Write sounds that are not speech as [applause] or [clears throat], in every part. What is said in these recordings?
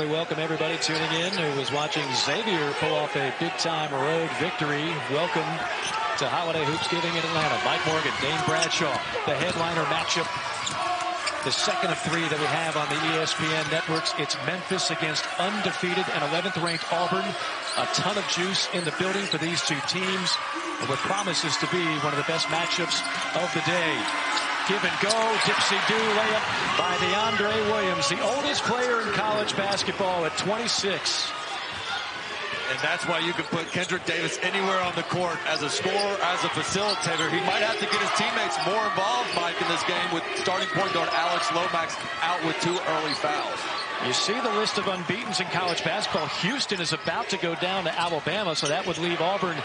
we welcome everybody tuning in who was watching Xavier pull off a big-time road victory. Welcome to Holiday Hoopsgiving in Atlanta. Mike Morgan, Dane Bradshaw, the headliner matchup. The second of three that we have on the ESPN networks. It's Memphis against undefeated and 11th ranked Auburn. A ton of juice in the building for these two teams. What promises to be one of the best matchups of the day. Give and go, dipsy-do layup by DeAndre Williams, the oldest player in college basketball at 26. And that's why you can put Kendric Davis anywhere on the court as a scorer, as a facilitator. He might have to get his teammates more involved, Mike, in this game with starting point guard Alex Lomax out with two early fouls. You see the list of unbeatens in college basketball. Houston is about to go down to Alabama, so that would leave Auburn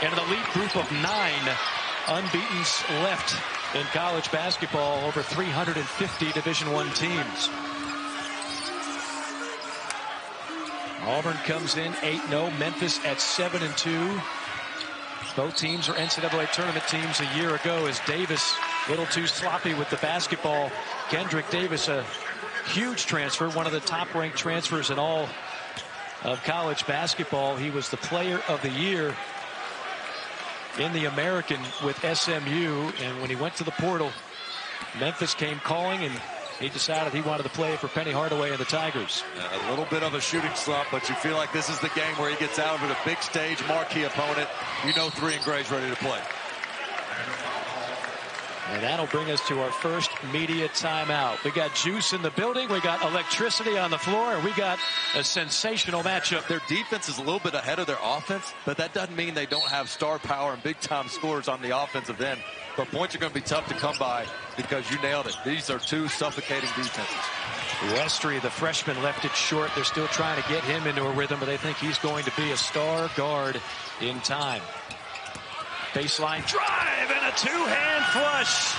in an elite group of nine unbeatens left in college basketball, over 350 Division One teams. Auburn comes in 8-0. Memphis at 7-2. Both teams are NCAA tournament teams a year ago as Davis a little too sloppy with the basketball. Kendric Davis, a huge transfer, one of the top ranked transfers in all of college basketball. He was the player of the year in the American with SMU. And when he went to the portal, Memphis came calling and he decided he wanted to play for Penny Hardaway and the Tigers. A little bit of a shooting slump, but you feel like this is the game where he gets out of it, a big stage, marquee opponent. You know three and Gray's ready to play. And that'll bring us to our first media timeout. We got juice in the building. We got electricity on the floor. And we got a sensational matchup. Their defense is a little bit ahead of their offense, but that doesn't mean they don't have star power and big time scores on the offensive end. But points are going to be tough to come by because you nailed it. These are two suffocating defenses. Westry, the freshman, left it short. They're still trying to get him into a rhythm, but they think he's going to be a star guard in time. Baseline drive and a two-hand flush.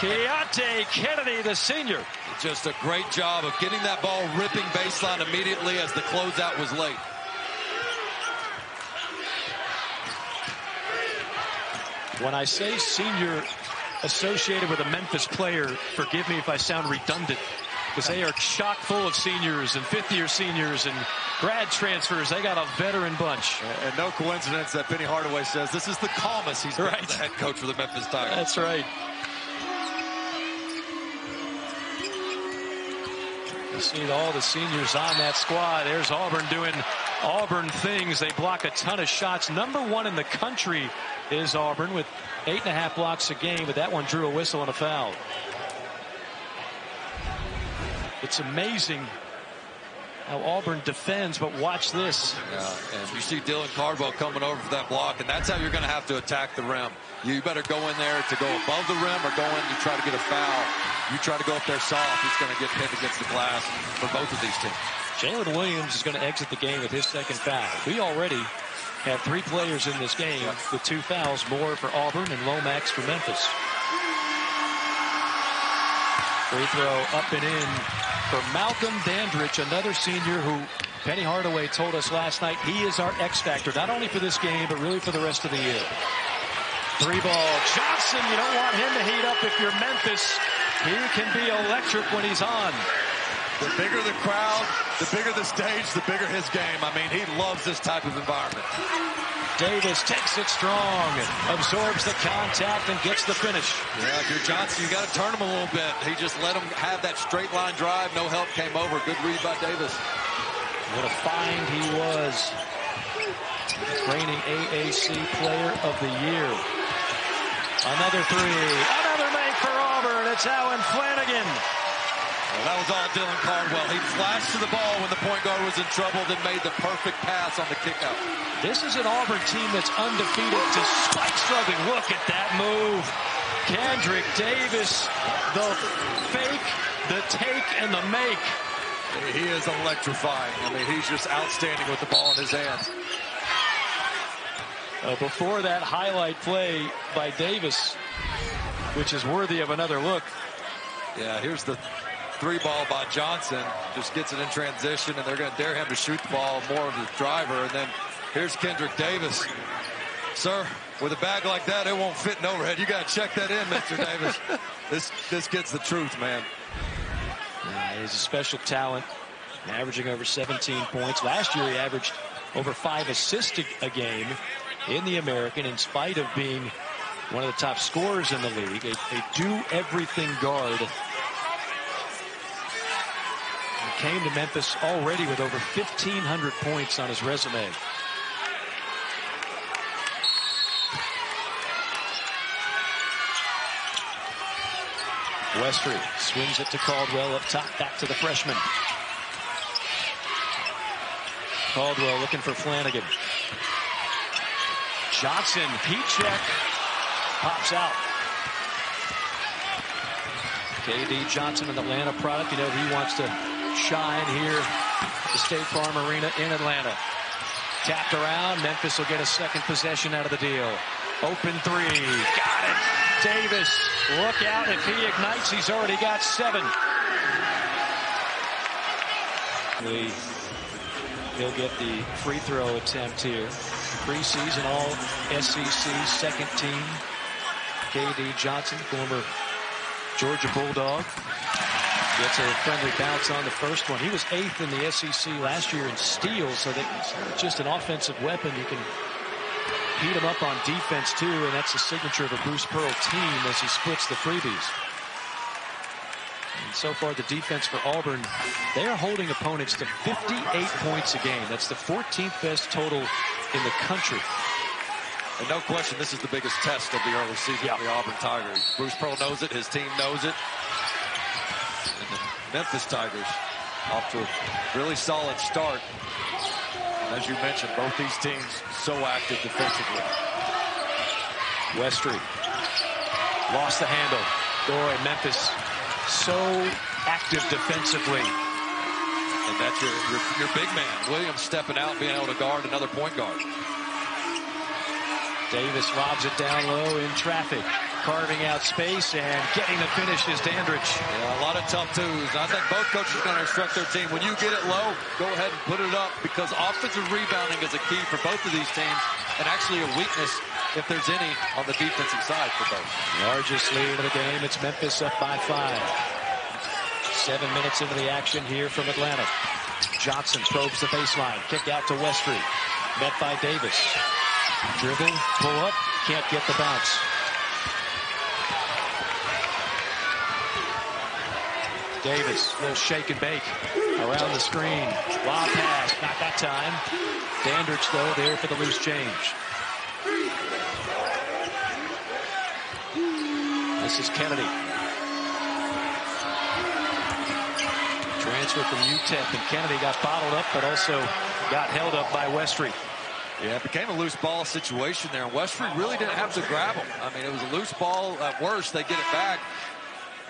Keonte Kennedy, the senior. Just a great job of getting that ball ripping baseline immediately as the closeout was late. When I say senior associated with a Memphis player, forgive me if I sound redundant, because they are chock full of seniors and fifth-year seniors and grad transfers. They got a veteran bunch. And no coincidence that Penny Hardaway says this is the calmest he's been right. the head coach for the Memphis Tigers. That's right. You see all the seniors on that squad. There's Auburn doing Auburn things. They block a ton of shots. Number one in the country is Auburn with eight and a half blocks a game, but that one drew a whistle and a foul. It's amazing how Auburn defends, but watch this. Yeah, and you see Dylan Cardwell coming over for that block, and that's how you're going to have to attack the rim. You better go in there to go above the rim or go in to try to get a foul. You try to go up there soft, he's going to get pinned against the glass for both of these teams. Jaylin Williams is going to exit the game with his second foul. We already have three players in this game with two fouls, more for Auburn and Lomax for Memphis. Free throw up and in for Malcolm Dandridge, another senior who Penny Hardaway told us last night he is our X factor, not only for this game, but really for the rest of the year. Three ball. Johnson, you don't want him to heat up if you're Memphis. He can be electric when he's on. The bigger the crowd, the bigger the stage, the bigger his game. I mean, he loves this type of environment. Davis takes it strong, absorbs the contact, and gets the finish. Yeah, if you're Johnson, you got to turn him a little bit. He just let him have that straight line drive. No help came over. Good read by Davis. What a find he was. Reigning AAC Player of the Year. Another three. Another make for Auburn. It's Allen Flanigan. Well, that was all Dylan Cardwell. He flashed to the ball when the point guard was in trouble, then made the perfect pass on the kickout. This is an Auburn team that's undefeated despite struggling. Look at that move. Kendric Davis, the fake, the take, and the make. He is electrifying. I mean, he's just outstanding with the ball in his hands. Uh, before that highlight play by Davis, which is worthy of another look. Yeah, here's the three ball by Johnson. Just gets it in transition, and they're going to dare him to shoot the ball more of the driver. And then here's Kendric Davis. Sir, with a bag like that, it won't fit in overhead. You got to check that in, Mr. Davis. [laughs] This this gets the truth, man. Yeah, he's a special talent. averaging over 17 points. Last year he averaged over five assists a game in the American in spite of being one of the top scorers in the league. A, a do-everything guard. Came to Memphis already with over 1,500 points on his resume. Westry swings it to Cardwell up top, back to the freshman. Cardwell looking for Flanigan. Johnson, heat check, pops out. KD Johnson, an Atlanta product. You know, he wants to shine here at the State Farm Arena in Atlanta. Tapped around. Memphis will get a second possession out of the deal. Open three. Got it. Davis, look out. If he ignites, he's already got seven. He'll get the free throw attempt here. Preseason all SEC second team. KD Johnson, former Georgia Bulldog. Gets a friendly bounce on the first one. He was eighth in the SEC last year in steals, so that's just an offensive weapon. You can heat him up on defense too, and that's the signature of a Bruce Pearl team as he splits the freebies. And so far, the defense for Auburn, they are holding opponents to 58 points a game. That's the 14th best total in the country. And no question, this is the biggest test of the early season yeah. for the Auburn Tigers. Bruce Pearl knows it. His team knows it. Memphis Tigers off to a really solid start. And as you mentioned, both these teams so active defensively. Westry lost the handle. Boy, Memphis so active defensively. And that's your, your, your big man. Williams stepping out, being able to guard another point guard. Davis lobs it down low in traffic. Carving out space and getting the finish is Dandridge. Yeah, a lot of tough twos. I think both coaches are going to instruct their team. When you get it low, go ahead and put it up because offensive rebounding is a key for both of these teams and actually a weakness if there's any on the defensive side for both. Largest lead of the game. It's Memphis up by five. Seven minutes into the action here from Atlanta. Johnson probes the baseline. Kick out to Westry. Met by Davis. Dribble, pull up, can't get the bounce. Davis, little shake and bake around the screen. Lob pass, not that time. Dandridge, though, there for the loose change. This is Kennedy. Transfer from UTEP, and Kennedy got bottled up, but also got held up by Westry. Yeah, it became a loose ball situation there. Westry really didn't have to grab him. I mean, it was a loose ball. At worst, they get it back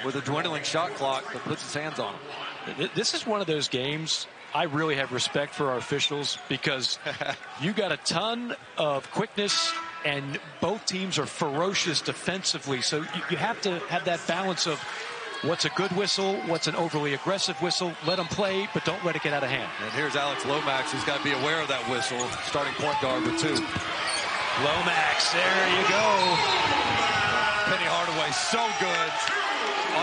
with a dwindling shot clock that puts his hands on him. This is one of those games I really have respect for our officials because [laughs] you got a ton of quickness and both teams are ferocious defensively. So you, you have to have that balance of what's a good whistle, what's an overly aggressive whistle. Let them play, but don't let it get out of hand. And here's Alex Lomax, who's got to be aware of that whistle, starting point guard with two. Lomax, there you go. Penny Hardaway, so good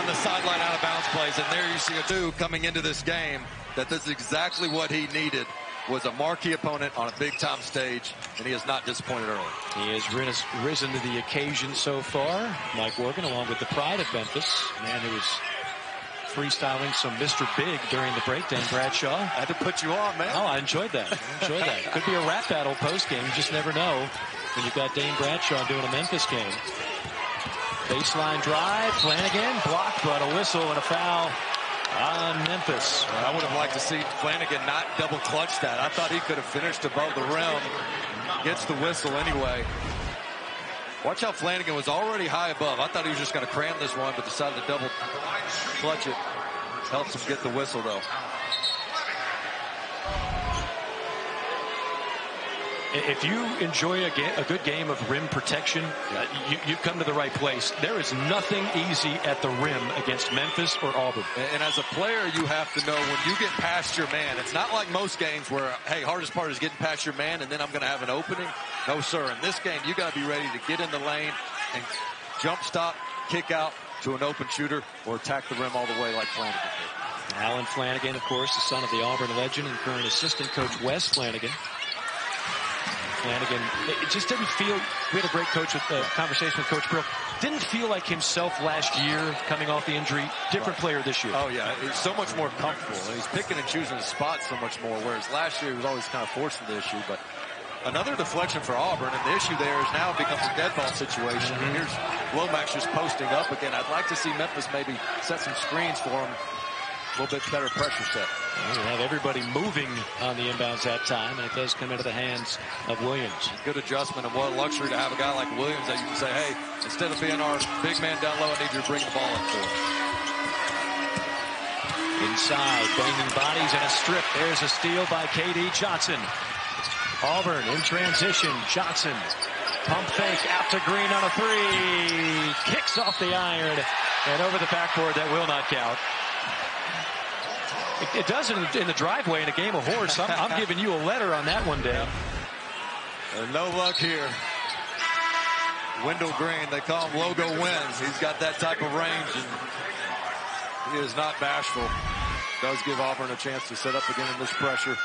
on the sideline out of bounds plays. And there you see a dude coming into this game that this is exactly what he needed was a marquee opponent on a big-time stage, and he has not disappointed early. He has risen to the occasion so far. Mike Morgan, along with the pride of Memphis, man who was freestyling some Mr. Big during the breakdown, Bradshaw. I had to put you on, man. Oh, I enjoyed that. I enjoyed that. [laughs] Could be a rap battle post-game. You just never know when you've got Dane Bradshaw doing a Memphis game. Baseline drive, Flanigan blocked, but a whistle and a foul on Memphis. I would have liked to see Flanigan not double clutch that. I thought he could have finished above the rim. Gets the whistle anyway. Watch how Flanigan was already high above. I thought he was just going to cram this one, but decided to double clutch it. Helps him get the whistle, though. If you enjoy a, a, good game of rim protection, uh, you, have come to the right place. There is nothing easy at the rim against Memphis or Auburn. And, and as a player, you have to know when you get past your man, it's not like most games where, hey, hardest part is getting past your man and then I'm going to have an opening. No, sir. In this game, you got to be ready to get in the lane and jump stop, kick out to an open shooter or attack the rim all the way like Flanigan did. Allen Flanigan, of course, the son of the Auburn legend and current assistant coach Wes Flanigan. Flanigan, it just didn't feel, we had a great coach with, uh, conversation with Coach Pearl. Didn't feel like himself last year coming off the injury. Different player this year. Oh, yeah. He's so much more comfortable. He's picking and choosing his spots so much more, whereas last year he was always kind of forcing the issue. But another deflection for Auburn, and the issue there is now it becomes a dead ball situation. Mm -hmm. Here's Lomax just posting up again. I'd like to see Memphis maybe set some screens for him a little bit better pressure set. Well, have everybody moving on the inbounds that time, and it does come into the hands of Williams. Good adjustment, and what a luxury to have a guy like Williams that you can say, hey, instead of being our big man down low, I need you to bring the ball up for us. Inside, banging bodies and a strip. There's a steal by K.D. Johnson. Auburn in transition. Johnson, pump fake out to Green on a three. Kicks off the iron and over the backboard. That will not count. It, does in, in, the driveway in a game of horse. I'm, I'm giving you a letter on that one, Dan. No luck here. Wendell Green, they call him Logo Wins. He's got that type of range, and he is not bashful. Does give Auburn a chance to set up again in this pressure.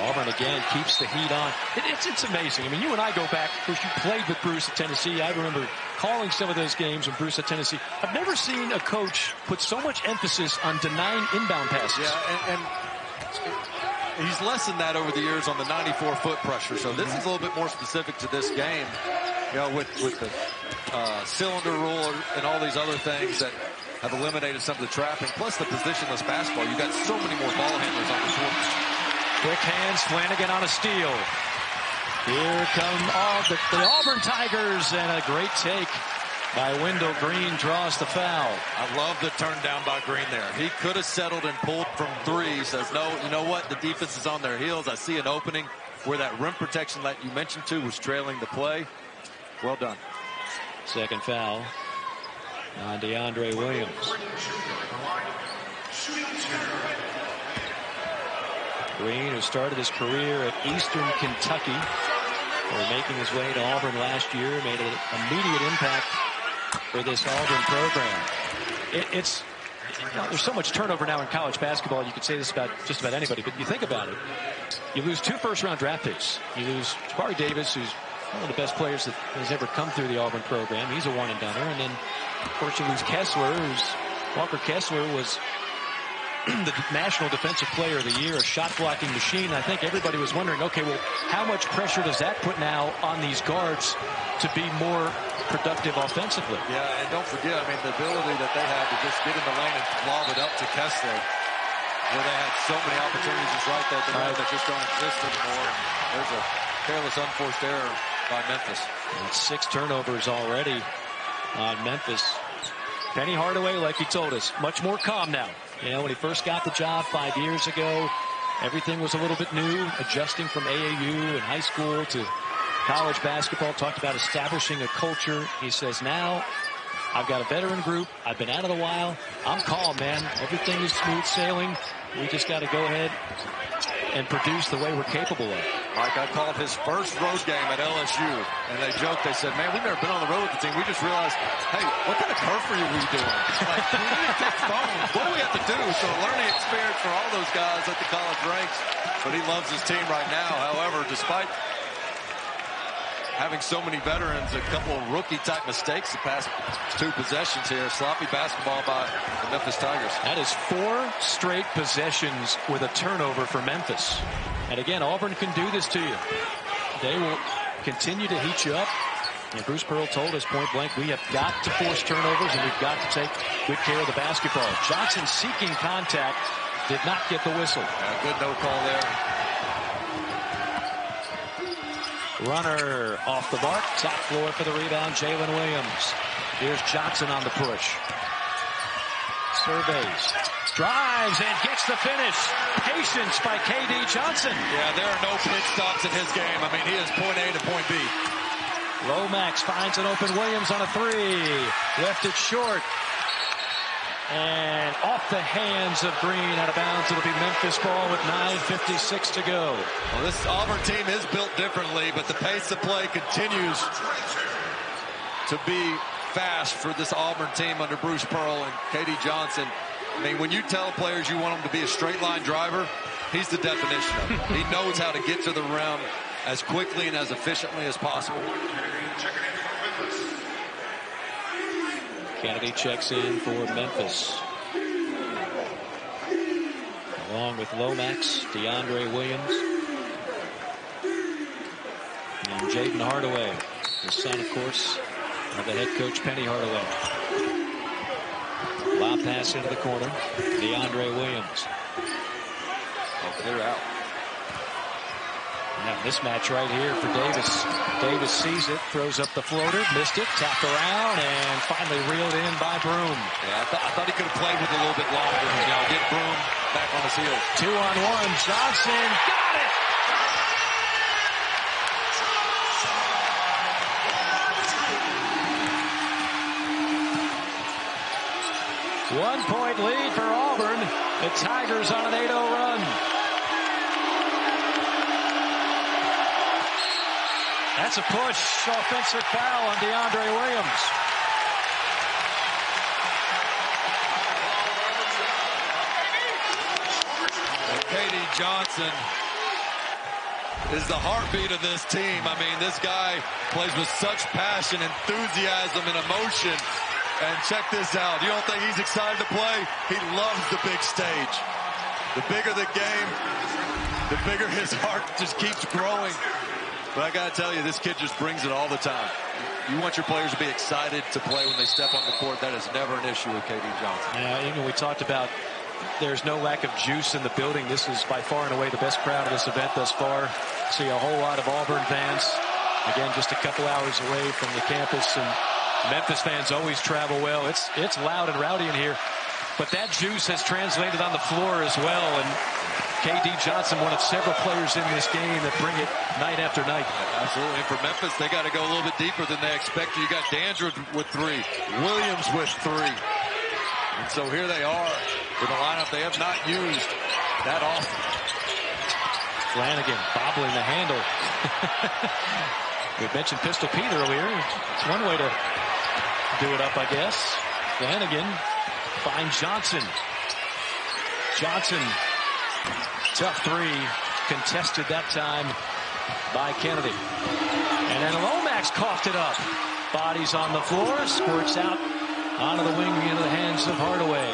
Auburn again keeps the heat on. It, it's, it's amazing. I mean, you and I go back. Of course, you played with Bruce at Tennessee. I remember calling some of those games when Bruce at Tennessee. I've never seen a coach put so much emphasis on denying inbound passes. Yeah, and, and he's lessened that over the years on the 94 foot pressure. So this is a little bit more specific to this game. You know, with with the uh, cylinder rule and all these other things that have eliminated some of the trapping, plus the positionless basketball. You've got so many more ball handlers on the court. Quick hands, Flanigan on a steal. Here come all the, the Auburn Tigers and a great take by Wendell Green draws the foul. I love the turn down by Green there. He could have settled and pulled from three. Says, no, you know what? The defense is on their heels. I see an opening where that rim protection that you mentioned to was trailing the play. Well done. Second foul on DeAndre Williams. Green, who started his career at Eastern Kentucky, or making his way to Auburn last year, made an immediate impact for this Auburn program. It, it's you know, there's so much turnover now in college basketball. You could say this about just about anybody, but you think about it. You lose two first-round draft picks. You lose Jabari Davis, who's one of the best players that has ever come through the Auburn program. He's a one-and-doneer. And then, of course, you lose Kessler, who's Walker Kessler was [clears throat] the National Defensive Player of the Year, a shot blocking machine. I think everybody was wondering, okay, well, how much pressure does that put now on these guards to be more productive offensively? Yeah, and don't forget, I mean, the ability that they had to just get in the lane and lob it up to Kessler, where they had so many opportunities just right there tonight that just don't exist anymore. There's a careless, unforced error by Memphis. And six turnovers already on Memphis. Penny Hardaway, like he told us, much more calm now. You know, when he first got the job five years ago, everything was a little bit new, adjusting from AAU and high school to college basketball. Talked about establishing a culture. He says now I've got a veteran group. I've been out of the while. I'm calm, man. Everything is smooth sailing. We just got to go ahead and produce the way we're capable of. Mike, I called his first road game at LSU, and they joked. They said, "Man, we've never been on the road with the team. We just realized, hey, what kind of curfew are we doing? Like, we need to take [laughs] phones. What do we have to do?" So, learning experience for all those guys at the college ranks. But he loves his team right now. However, despite having so many veterans, a couple of rookie-type mistakes the past two possessions here. Sloppy basketball by the Memphis Tigers. That is four straight possessions with a turnover for Memphis. And again, Auburn can do this to you. They will continue to heat you up. And Bruce Pearl told us point blank, we have got to force turnovers and we've got to take good care of the basketball. Johnson seeking contact, did not get the whistle. Yeah, good no call there. Runner off the mark. Top floor for the rebound. Jaylin Williams. Here's Johnson on the push. Surveys. Drives and gets the finish. Patience by K.D. Johnson. Yeah, there are no pit stops in his game. I mean, he is point A to point B. Lomax finds an open Williams on a three. Left it short. And off the hands of Green, out of bounds. It'll be Memphis ball with 9.56 to go. Well, this Auburn team is built differently, but the pace of play continues to be fast for this Auburn team under Bruce Pearl and KD Johnson. I mean, when you tell players you want them to be a straight line driver, he's the definition of it. He knows how to get to the rim as quickly and as efficiently as possible. Kennedy checks in for Memphis. Along with Lomax, DeAndre Williams, and Jayden Hardaway, the son, of course, of the head coach Penny Hardaway. Lob pass into the corner. DeAndre Williams. Oh, clear out. Now mismatch right here for Davis. Davis sees it, throws up the floater, missed it, tapped around, and finally reeled in by Broome. Yeah, I, th I thought he could have played with it a little bit longer. Know, get Broome back on his heels. Two on one. Johnson got it. One point lead for Auburn. The Tigers on an 8-0 run. That's a push. Offensive foul on DeAndre Williams. KD Johnson is the heartbeat of this team. I mean, this guy plays with such passion, enthusiasm, and emotion. And check this out. You don't think he's excited to play? He loves the big stage. The bigger the game, the bigger his heart just keeps growing. But I got to tell you, this kid just brings it all the time. You want your players to be excited to play when they step on the court. That is never an issue with KD Johnson. Yeah, even we talked about there's no lack of juice in the building. This is by far and away the best crowd of this event thus far. See a whole lot of Auburn fans. Again, just a couple hours away from the campus, and Memphis fans always travel well. It's it's loud and rowdy in here, but that juice has translated on the floor as well. And KD Johnson, one of several players in this game that bring it night after night. Absolutely. And for Memphis, they got to go a little bit deeper than they expected. You got Dandridge with three, Williams with three. And so here they are with a lineup they have not used that often. Flanigan bobbling the handle. [laughs] we mentioned Pistol Pete earlier. It's one way to do it up, I guess. Flanigan finds Johnson. Johnson Tough three. Contested that time by Kennedy. And then Lomax coughed it up. Bodies on the floor. Squirts out onto the wing into the hands of Hardaway.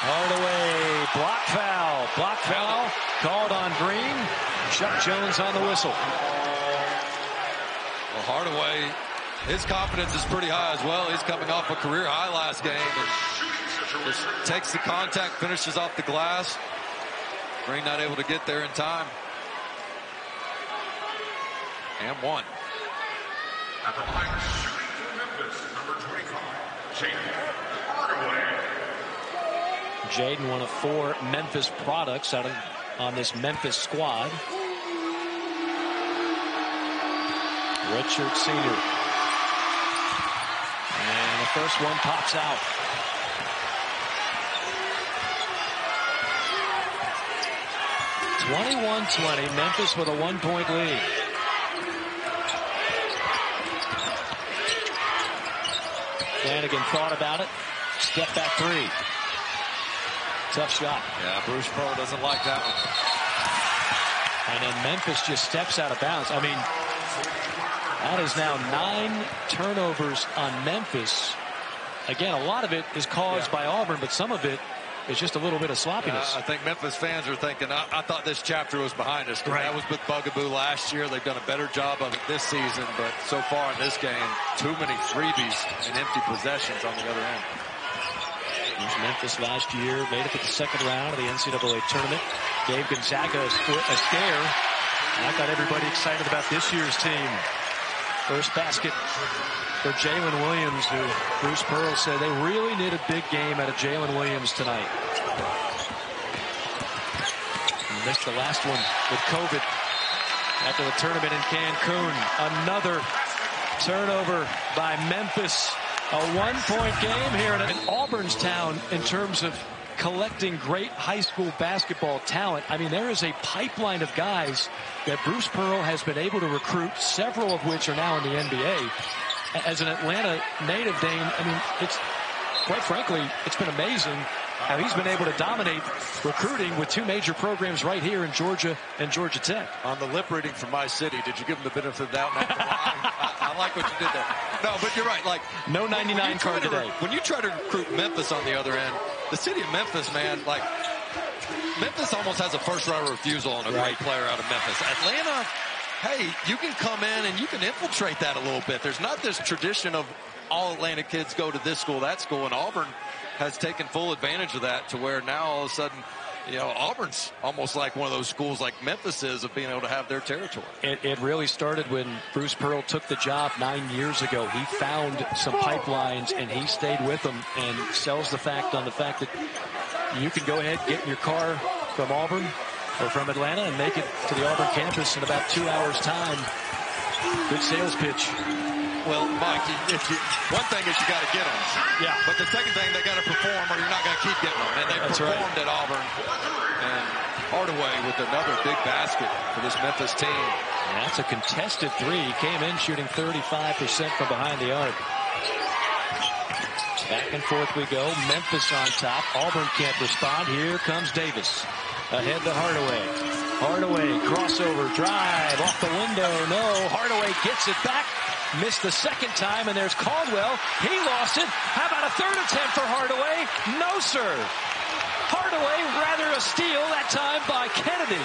Hardaway. Block foul. Block foul. Called on Green. Chuck Jones on the whistle. Well, Hardaway, his confidence is pretty high as well. He's coming off a career high last game. And takes the contact, finishes off the glass. Green not able to get there in time. And one. At the line shooting for Memphis, number 25, Jayden Jayden, one of four Memphis products out of on this Memphis squad. Redshirt senior. And the first one pops out. 21-20, Memphis with a one-point lead. Flanigan thought about it. Step back three. Tough shot. Yeah, Bruce Pearl doesn't like that one. And then Memphis just steps out of bounds. I mean, that is now nine turnovers on Memphis. Again, a lot of it is caused yeah. by Auburn, but some of it it's just a little bit of sloppiness. Uh, I think Memphis fans are thinking, I, I thought this chapter was behind us. Right. That was with Bugaboo last year. They've done a better job of it this season, but so far in this game, too many freebies and empty possessions on the other end. Memphis last year, made it to the second round of the NCAA tournament. Gave Gonzaga a, a scare. I got everybody excited about this year's team. First basket for Jaylin Williams, who Bruce Pearl said they really need a big game out of Jaylin Williams tonight. Missed the last one with COVID after the tournament in Cancun. Another turnover by Memphis. A one-point game here in Auburn's town in terms of collecting great high school basketball talent. I mean, there is a pipeline of guys that Bruce Pearl has been able to recruit, several of which are now in the NBA. As an Atlanta native, Dane, I mean, it's quite frankly, it's been amazing how he's been able to dominate recruiting with two major programs right here in Georgia and Georgia Tech. On the lip reading from my city, did you give him the benefit of the doubt? [laughs] I, I, like what you did there. No, but you're right. Like no 99 card to, today. When you try to recruit Memphis on the other end, the city of Memphis, man, like Memphis almost has a first round refusal on a right. great player out of Memphis. Atlanta, hey, you can come in and you can infiltrate that a little bit. There's not this tradition of all Atlanta kids go to this school, that school, and Auburn has taken full advantage of that to where now all of a sudden you know, Auburn's almost like one of those schools like Memphis is of being able to have their territory. It, it, really started when Bruce Pearl took the job nine years ago. He found some pipelines and he stayed with them and sells the fact on the fact that you can go ahead, get in your car from Auburn or from Atlanta and make it to the Auburn campus in about two hours time. Good sales pitch. Well, Mike, you, one thing is you got to get them. Yeah. But the second thing, they got to perform or you're not going to keep getting them. And they That's performed right. at Auburn. And Hardaway with another big basket for this Memphis team. And that's a contested three. He came in shooting 35% from behind the arc. Back and forth we go. Memphis on top. Auburn can't respond. Here comes Davis. Ahead to Hardaway. Hardaway, crossover, drive, off the window. No, Hardaway gets it back. Missed the second time, and there's Cardwell. He lost it. How about a third attempt for Hardaway? No, sir. Hardaway, rather a steal that time by Kennedy.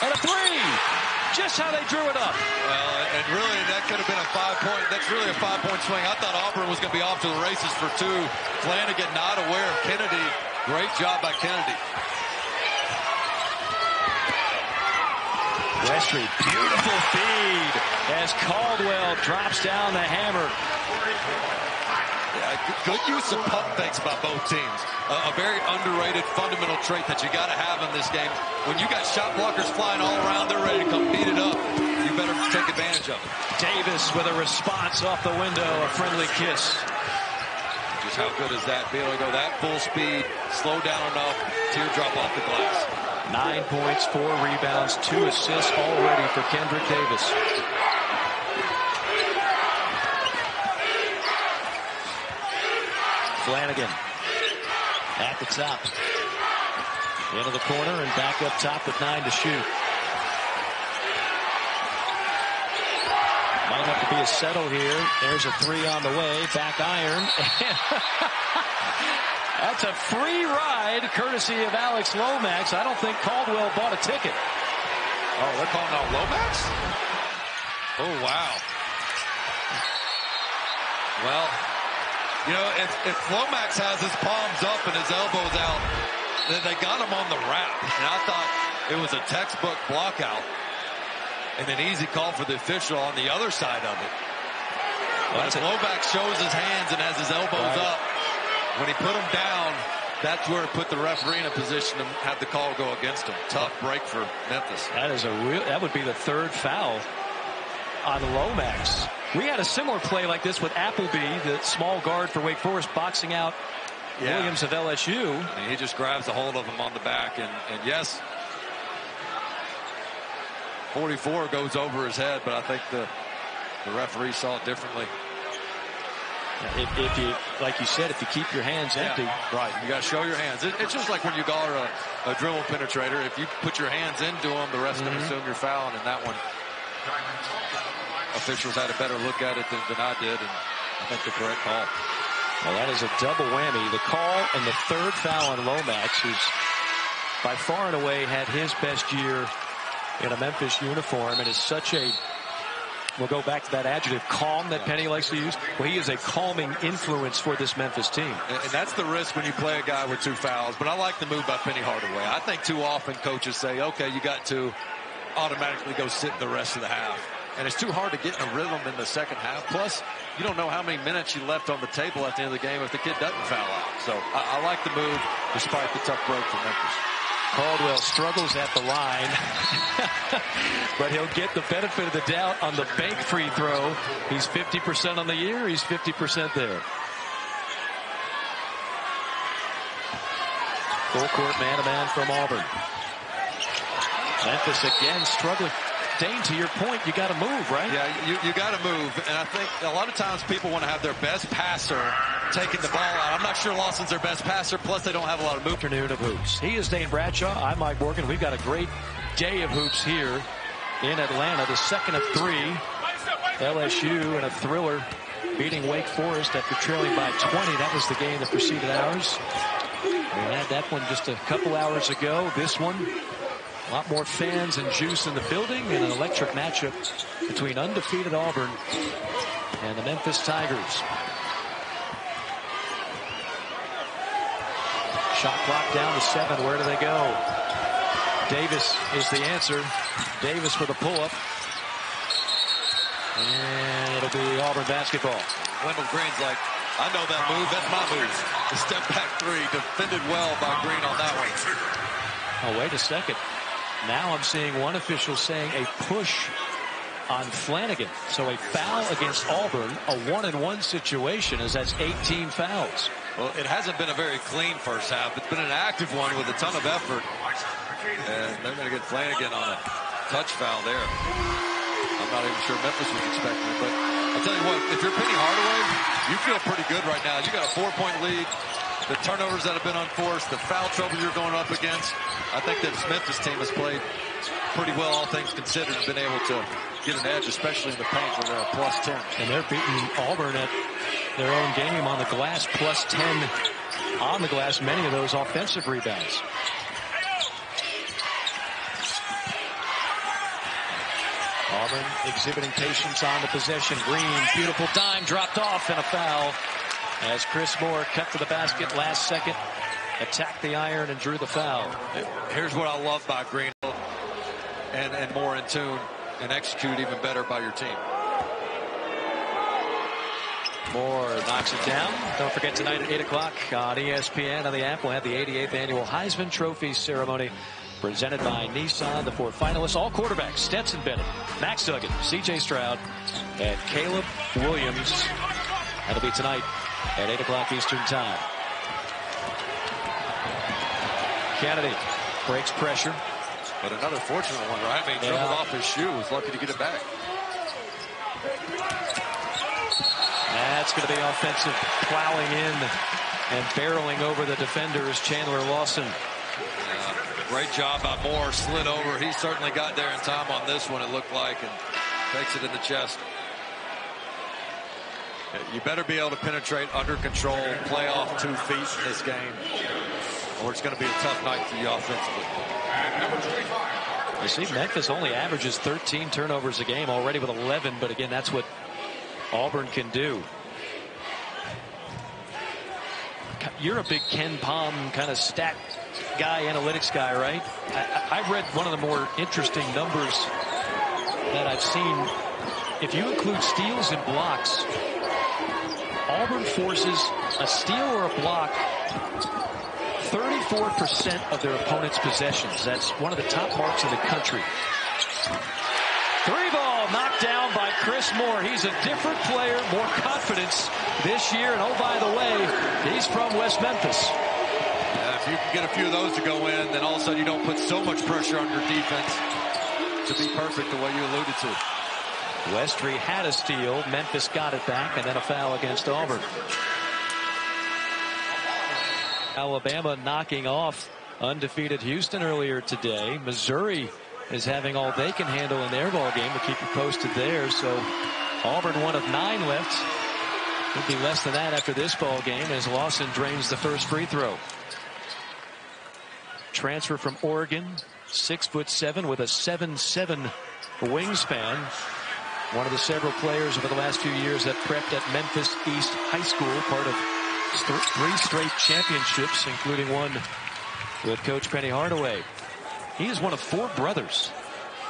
And a three. Just how they drew it up. Well, and really, that could have been a five-point. That's really a five-point swing. I thought Auburn was going to be off to the races for two. Flanigan not aware of Kennedy. Great job by Kennedy. Westry, beautiful feed as Cardwell drops down the hammer. Yeah, good use of pump fakes by both teams. a very underrated fundamental trait that you got to have in this game. When you got shot blockers flying all around, they're ready to come beat it up. You better take advantage of it. Davis with a response off the window, a friendly kiss. Just how good is that? Be able to go that full speed, slow down enough, teardrop off the glass. Nine points, four rebounds, two assists already for Kendric Davis. Flanigan at the top. Into the corner and back up top with nine to shoot. Might have to be a settle here. There's a three on the way. Back iron. [laughs] That's a free ride courtesy of Alex Lomax. I don't think Cardwell bought a ticket. Oh, they're calling out Lomax? Oh, wow. Well, you know, if, if Lomax has his palms up and his elbows out, then they got him on the wrap. And I thought it was a textbook block out and an easy call for the official on the other side of it. But if Lomax shows his hands and has his elbows right. up, when he put him down, that's where it put the referee in a position to have the call go against him. Tough break for Memphis. That is a real. That would be the third foul on Lomax. We had a similar play like this with Appleby, the small guard for Wake Forest, boxing out yeah. Williams of LSU. And he just grabs a hold of him on the back, and, and yes, 44 goes over his head, but I think the the referee saw it differently. If, if, you, like you said, if you keep your hands empty. Yeah, right. You got to show your hands. It, it's just like when you guard a, a, dribble penetrator. If you put your hands into them, the rest mm -hmm. of them assume you're fouling. And that one, officials had a better look at it than, than I did. And I think the correct call. Well, that is a double whammy. The call and the third foul on Lomax, who's by far and away had his best year in a Memphis uniform and is such a We'll go back to that adjective, calm, that Penny likes to use. Well, he is a calming influence for this Memphis team. And that's the risk when you play a guy with two fouls. But I like the move by Penny Hardaway. I think too often coaches say, okay, you got to automatically go sit the rest of the half. And it's too hard to get in a rhythm in the second half. Plus, you don't know how many minutes you left on the table at the end of the game if the kid doesn't foul out. So I, I like the move despite the tough break for Memphis. Cardwell struggles at the line, [laughs] but he'll get the benefit of the doubt on the bank free throw. He's 50% on the year. He's 50% there. Full court man-to-man -man from Auburn. Memphis again struggling. Dane, to your point, you got to move, right? Yeah, you, you got to move. And I think a lot of times people want to have their best passer taking the ball out. I'm not sure Lawson's their best passer, plus they don't have a lot of move. Afternoon of hoops. He is Dane Bradshaw. I'm Mike Morgan. We've got a great day of hoops here in Atlanta. The second of three. LSU in a thriller beating Wake Forest after trailing by 20. That was the game that preceded ours. We had that one just a couple hours ago. This one a lot more fans and juice in the building and an electric matchup between undefeated Auburn and the Memphis Tigers. Shot clock down to seven. Where do they go? Davis is the answer. Davis for the pull-up. And it'll be Auburn basketball. Wendell Green's like, I know that move. That's my move. The step back three. Defended well by Green on that one. Oh, wait a second. Now I'm seeing one official saying a push on Flanigan. So a foul against Auburn, a one and one situation as that's 18 fouls. Well, it hasn't been a very clean first half. It's been an active one with a ton of effort. And they're going to get Flanigan on a touch foul there. I'm not even sure Memphis was expecting it, but I'll tell you what, if you're Penny Hardaway, you feel pretty good right now. You got a four-point lead the turnovers that have been unforced, the foul trouble you're going up against. I think that Memphis team has played pretty well, all things considered, and been able to get an edge, especially in the paint when they're plus 10. And they're beating Auburn at their own game on the glass, plus 10 on the glass, many of those offensive rebounds. Auburn exhibiting patience on the possession. Green, beautiful dime dropped off and a foul as Chris Moore cut to the basket last second, attacked the iron and drew the foul. Here's what I love about Green and, and more in tune and execute even better by your team. Moore knocks it down. Don't forget tonight at 8 o'clock on ESPN on the app. We'll have the 88th annual Heisman Trophy ceremony presented by Nissan. The four finalists, all quarterbacks, Stetson Bennett, Max Duggan, C.J. Stroud, and Caleb Williams. That'll be tonight at 8 o'clock Eastern Time. Kennedy breaks pressure. But another fortunate one, right? Mean, yeah. dribbled off his shoe. Was lucky to get it back. That's going to be offensive plowing in and barreling over the defenders. Chandler Lawson. Uh, great job by Moore. Slid over. He certainly got there in time on this one, it looked like, and takes it in the chest. You better be able to penetrate under control, play off two feet in this game, or it's going to be a tough night for you offensively. You see, Memphis only averages 13 turnovers a game already with 11, but again, that's what Auburn can do. You're a big KenPom kind of stat guy, analytics guy, right? I, I read one of the more interesting numbers that I've seen. If you include steals and blocks, Auburn forces a steal or a block 34% of their opponent's possessions. That's one of the top marks in the country. Three ball knocked down by Chris Moore. He's a different player, more confidence this year. And oh, by the way, he's from West Memphis. If you can get a few of those to go in, then all of a sudden you don't put so much pressure on your defense to be perfect the way you alluded to. Westry had a steal. Memphis got it back, and then a foul against Auburn. Alabama knocking off undefeated Houston earlier today. Missouri is having all they can handle in their ball game. We'll keep you posted there. So Auburn one of nine left. Could be less than that after this ball game as Lawson drains the first free throw. Transfer from Oregon, six foot seven with a seven seven wingspan. One of the several players over the last few years that prepped at Memphis East High School, part of three straight championships, including one with Coach Penny Hardaway. He is one of four brothers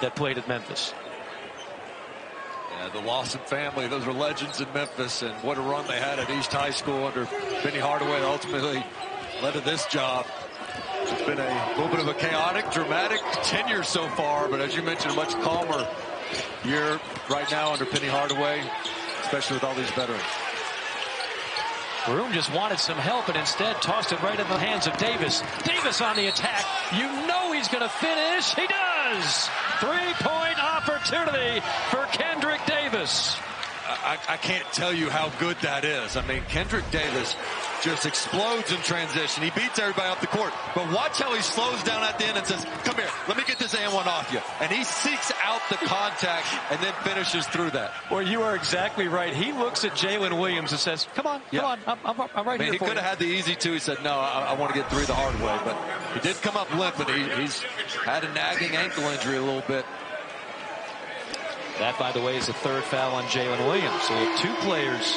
that played at Memphis. Yeah, the Lawson family, those were legends in Memphis, and what a run they had at East High School under Penny Hardaway ultimately led to this job. It's been a little bit of a chaotic, dramatic tenure so far, but as you mentioned, a much calmer year right now under Penny Hardaway, especially with all these veterans. Broome just wanted some help and instead tossed it right in the hands of Davis. Davis on the attack. You know he's going to finish. He does. Three-point opportunity for Kendric Davis. I, I, can't tell you how good that is. I mean, Kendric Davis just explodes in transition. He beats everybody off the court. But watch how he slows down at the end and says, come here, let me get this and one off you. And he seeks out the contact and then finishes through that. Well, you are exactly right. He looks at Jaylin Williams and says, come on, yeah. come on, I'm, I'm, I'm right here He could have had the easy two. He said, no, I, I, want to get through the hard way. But he did come up limping. He, he's had a nagging ankle injury a little bit. That, by the way, is the third foul on Jaylin Williams. So we have two players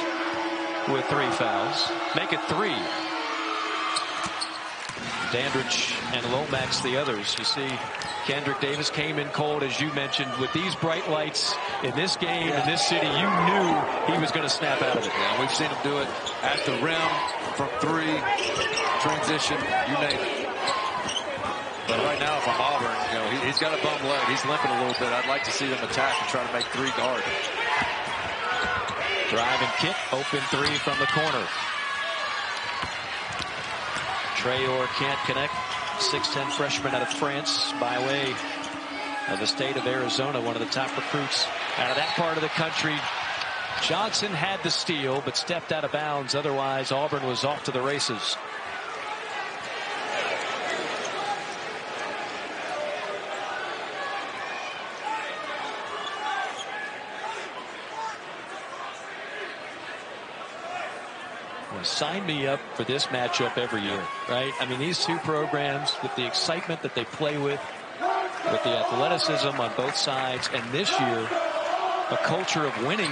with three fouls. Make it three. Dandridge and Lomax the others. You see Kendric Davis came in cold, as you mentioned, with these bright lights in this game, yeah. in this city. You knew he was going to snap out of it. Yeah, we've seen him do it at the rim, from three, transition, you name it. But right now, if I'm Auburn, you know, he, has got a bum leg. He's limping a little bit. I'd like to see them attack and try to make three guard. Drive and kick. Open three from the corner. Traore can't connect. 6'10 freshman out of France by way of the state of Arizona, one of the top recruits out of that part of the country. Johnson had the steal, but stepped out of bounds. Otherwise, Auburn was off to the races. Sign me up for this matchup every year, right? I mean, these two programs with the excitement that they play with, with the athleticism on both sides, and this year, a culture of winning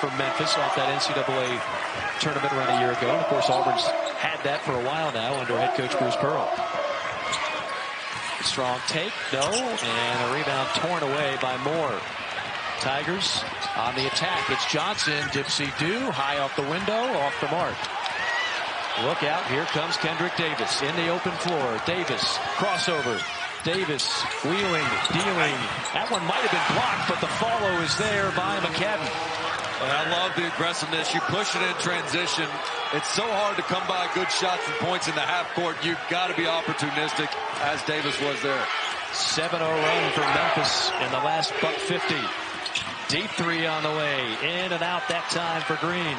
for Memphis off that NCAA tournament run a year ago. And of course, Auburn's had that for a while now under head coach Bruce Pearl. Strong take, no, and a rebound torn away by Moore. Tigers on the attack. It's Johnson. Dipsy do. High off the window. Off the mark. Look out. Here comes Kendric Davis in the open floor. Davis. Crossover. Davis wheeling, dealing. That one might have been blocked, but the follow is there by McCadden. I love the aggressiveness. You push it in transition. It's so hard to come by good shots and points in the half court. You've got to be opportunistic, as Davis was there. 7-0 run for Memphis in the last buck 50. Deep three on the way. In and out that time for Green.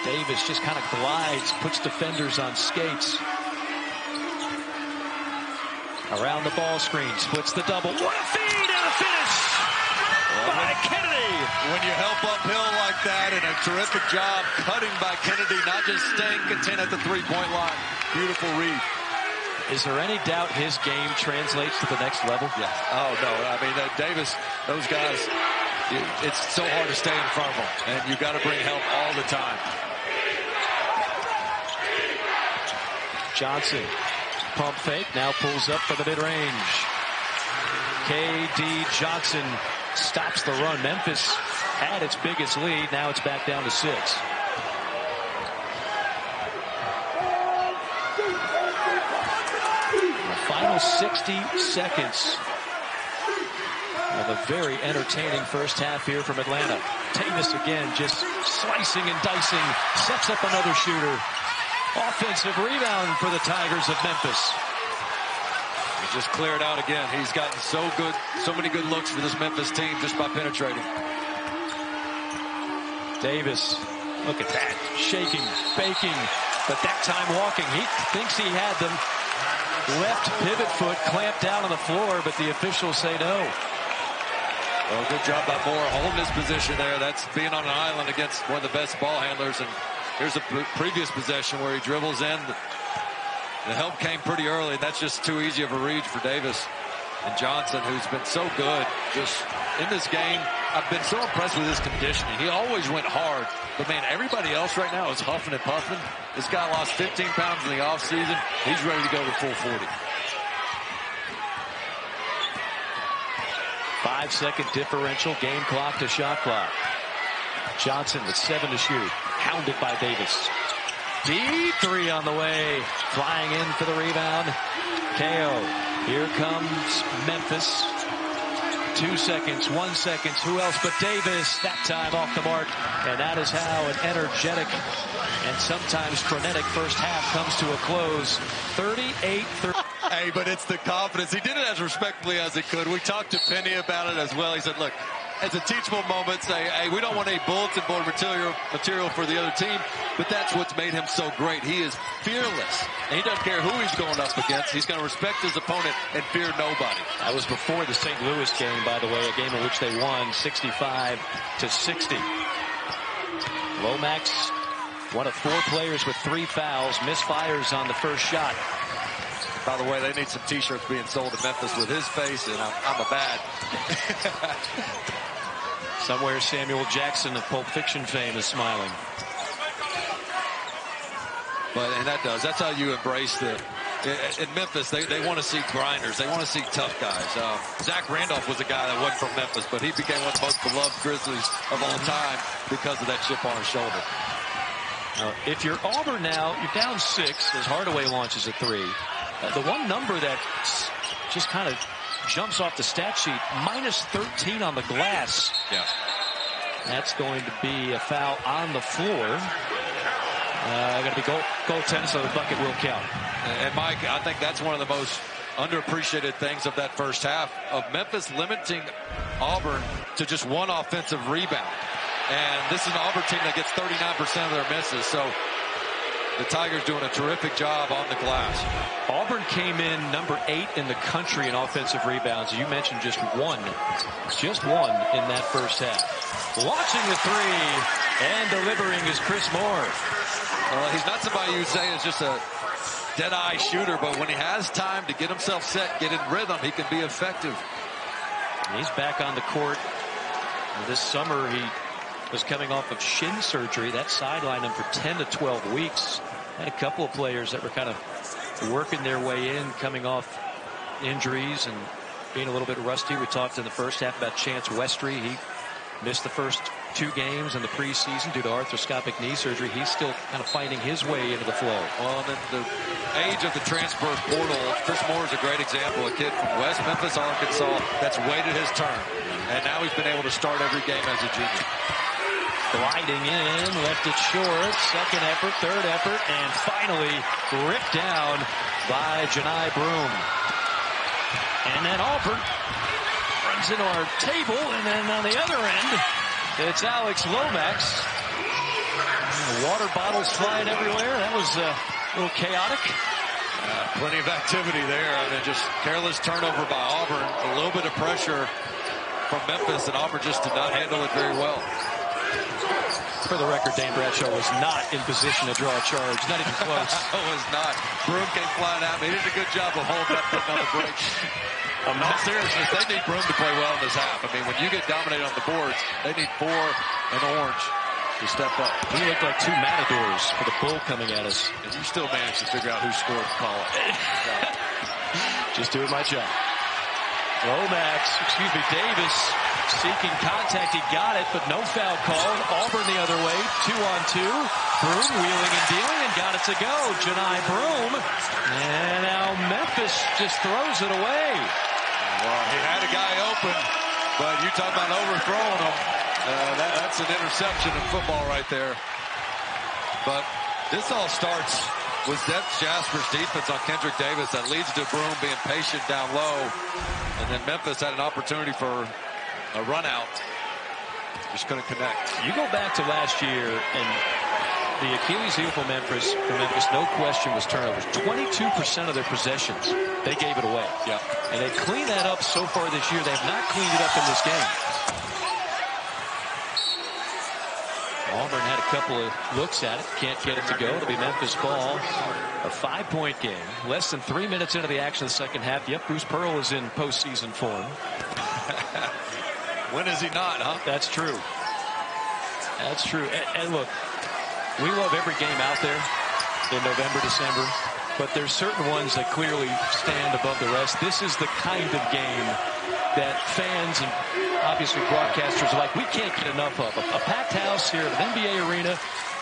Davis just kind of glides, puts defenders on skates. Around the ball screen, splits the double. What a feed and a finish by Kennedy. When you help uphill like that and a terrific job cutting by Kennedy, not just staying content at the three-point line. Beautiful read. Is there any doubt his game translates to the next level? Yes. Oh, no. I mean, uh, Davis, those guys, it, it's so hard to stay in front of them. And you got to bring help all the time. Johnson, pump fake, now pulls up for the mid-range. K.D. Johnson stops the run. Memphis had its biggest lead. Now it's back down to six. Final 60 seconds of a very entertaining first half here from Atlanta. Davis again just slicing and dicing, sets up another shooter. Offensive rebound for the Tigers of Memphis. He just cleared out again. He's gotten so good, so many good looks for this Memphis team just by penetrating. Davis, look at that, shaking, baking, but that time walking. He thinks he had them left pivot foot clamped down on the floor, but the officials say no. Well, good job by Moore holding his position there. That's being on an island against one of the best ball handlers. And here's a previous possession where he dribbles in. The help came pretty early. That's just too easy of a read for Davis and Johnson, who's been so good just in this game. I've been so impressed with his conditioning. He always went hard. But, man, everybody else right now is huffing and puffing. This guy lost 15 pounds in the offseason. He's ready to go to full 40. Five-second differential, game clock to shot clock. Johnson with seven to shoot, hounded by Davis. D3 on the way. Flying in for the rebound. KO. Here comes Memphis. Two seconds, one second. Who else but Davis? That time off the mark. And that is how an energetic and sometimes frenetic first half comes to a close. 38 30. Hey, but it's the confidence. He did it as respectfully as he could. We talked to Penny about it as well. He said, look, it's a teachable moment. Say, hey, we don't want any bulletin board material material for the other team, but that's what's made him so great. He is fearless, and he doesn't care who he's going up against. He's going to respect his opponent and fear nobody. That was before the St. Louis game, by the way, a game in which they won 65 to 60. Lomax, one of four players with three fouls, misfires on the first shot. By the way, they need some T-shirts being sold in Memphis with his face, and I'm, I'm a bad. [laughs] Somewhere Samuel Jackson of Pulp Fiction fame is smiling. But and that does. That's how you embrace the. In Memphis, they, they want to see grinders. They want to see tough guys. Uh, Zach Randolph was a guy that wasn't from Memphis, but he became one of the most beloved Grizzlies of all time because of that chip on his shoulder. Uh, if you're Auburn now, you're down six as Hardaway launches a three. Uh, the one number that just kind of jumps off the stat sheet, minus 13 on the glass. Yeah. That's going to be a foul on the floor. Uh, going to be goal, goaltender, so the bucket will count. And Mike, I think that's one of the most underappreciated things of that first half of Memphis limiting Auburn to just one offensive rebound. And this is an Auburn team that gets 39% of their misses. So the Tigers doing a terrific job on the glass. Auburn came in number eight in the country in offensive rebounds. You mentioned just one, just one in that first half. Launching the three and delivering is Chris Moore. Well, he's not somebody you'd say is just a dead-eye shooter, but when he has time to get himself set, get in rhythm, he can be effective. He's back on the court. This summer, he was coming off of shin surgery. That sidelined him for 10 to 12 weeks. Had a couple of players that were kind of working their way in, coming off injuries and being a little bit rusty. We talked in the first half about Chance Westry. He missed the first two games in the preseason due to arthroscopic knee surgery. He's still kind of finding his way into the flow. Well, and the age of the transfer portal, Chris Moore is a great example. A kid from West Memphis, Arkansas, that's waited his turn. And now he's been able to start every game as a junior. Gliding in, left it short, second effort, third effort, and finally ripped down by Johni Broome. And then Auburn runs into our table, and then on the other end, it's Alex Lomax. Water bottles flying everywhere. That was uh, a little chaotic. Uh, plenty of activity there. I mean, just careless turnover by Auburn. A little bit of pressure from Memphis, and Auburn just did not handle it very well. For the record, Dane Bradshaw was not in position to draw a charge. Not even close. [laughs] no, was not. Broome came flying out. He did a good job of holding up, putting on the brakes. [laughs] Um, no seriousness, they need Broome to play well in this half. I mean, when you get dominated on the boards, they need four and orange to step up. We look like two matadors for the bull coming at us. And you still manage to figure out who scored and call it. [laughs] Just doing my job. Lomax, excuse me, Davis seeking contact. He got it, but no foul called. Auburn the other way, two on two. Broome wheeling and dealing and got it to go. Johni Broome. And now Memphis just throws it away. Well, he had a guy open, but you talk about overthrowing him. Uh, that, that's an interception in football right there. But this all starts with Zep Jasper's defense on Kendric Davis that leads to Broome being patient down low. And then Memphis had an opportunity for a run out. Just couldn't connect. You go back to last year and the Achilles heel for Memphis, for Memphis, no question, was turnovers. 22% of their possessions, they gave it away. Yeah. And they cleaned that up so far this year. They have not cleaned it up in this game. Auburn had a couple of looks at it. Can't get it to go. It'll be Memphis ball. A five-point game. Less than three minutes into the action of the second half. Yep, Bruce Pearl is in postseason form. when is he not, huh? That's true. That's true. And, and look, we love every game out there in November, December, but there's certain ones that clearly stand above the rest. This is the kind of game that fans and obviously broadcasters are like, we can't get enough of. A, a packed house here at an NBA arena,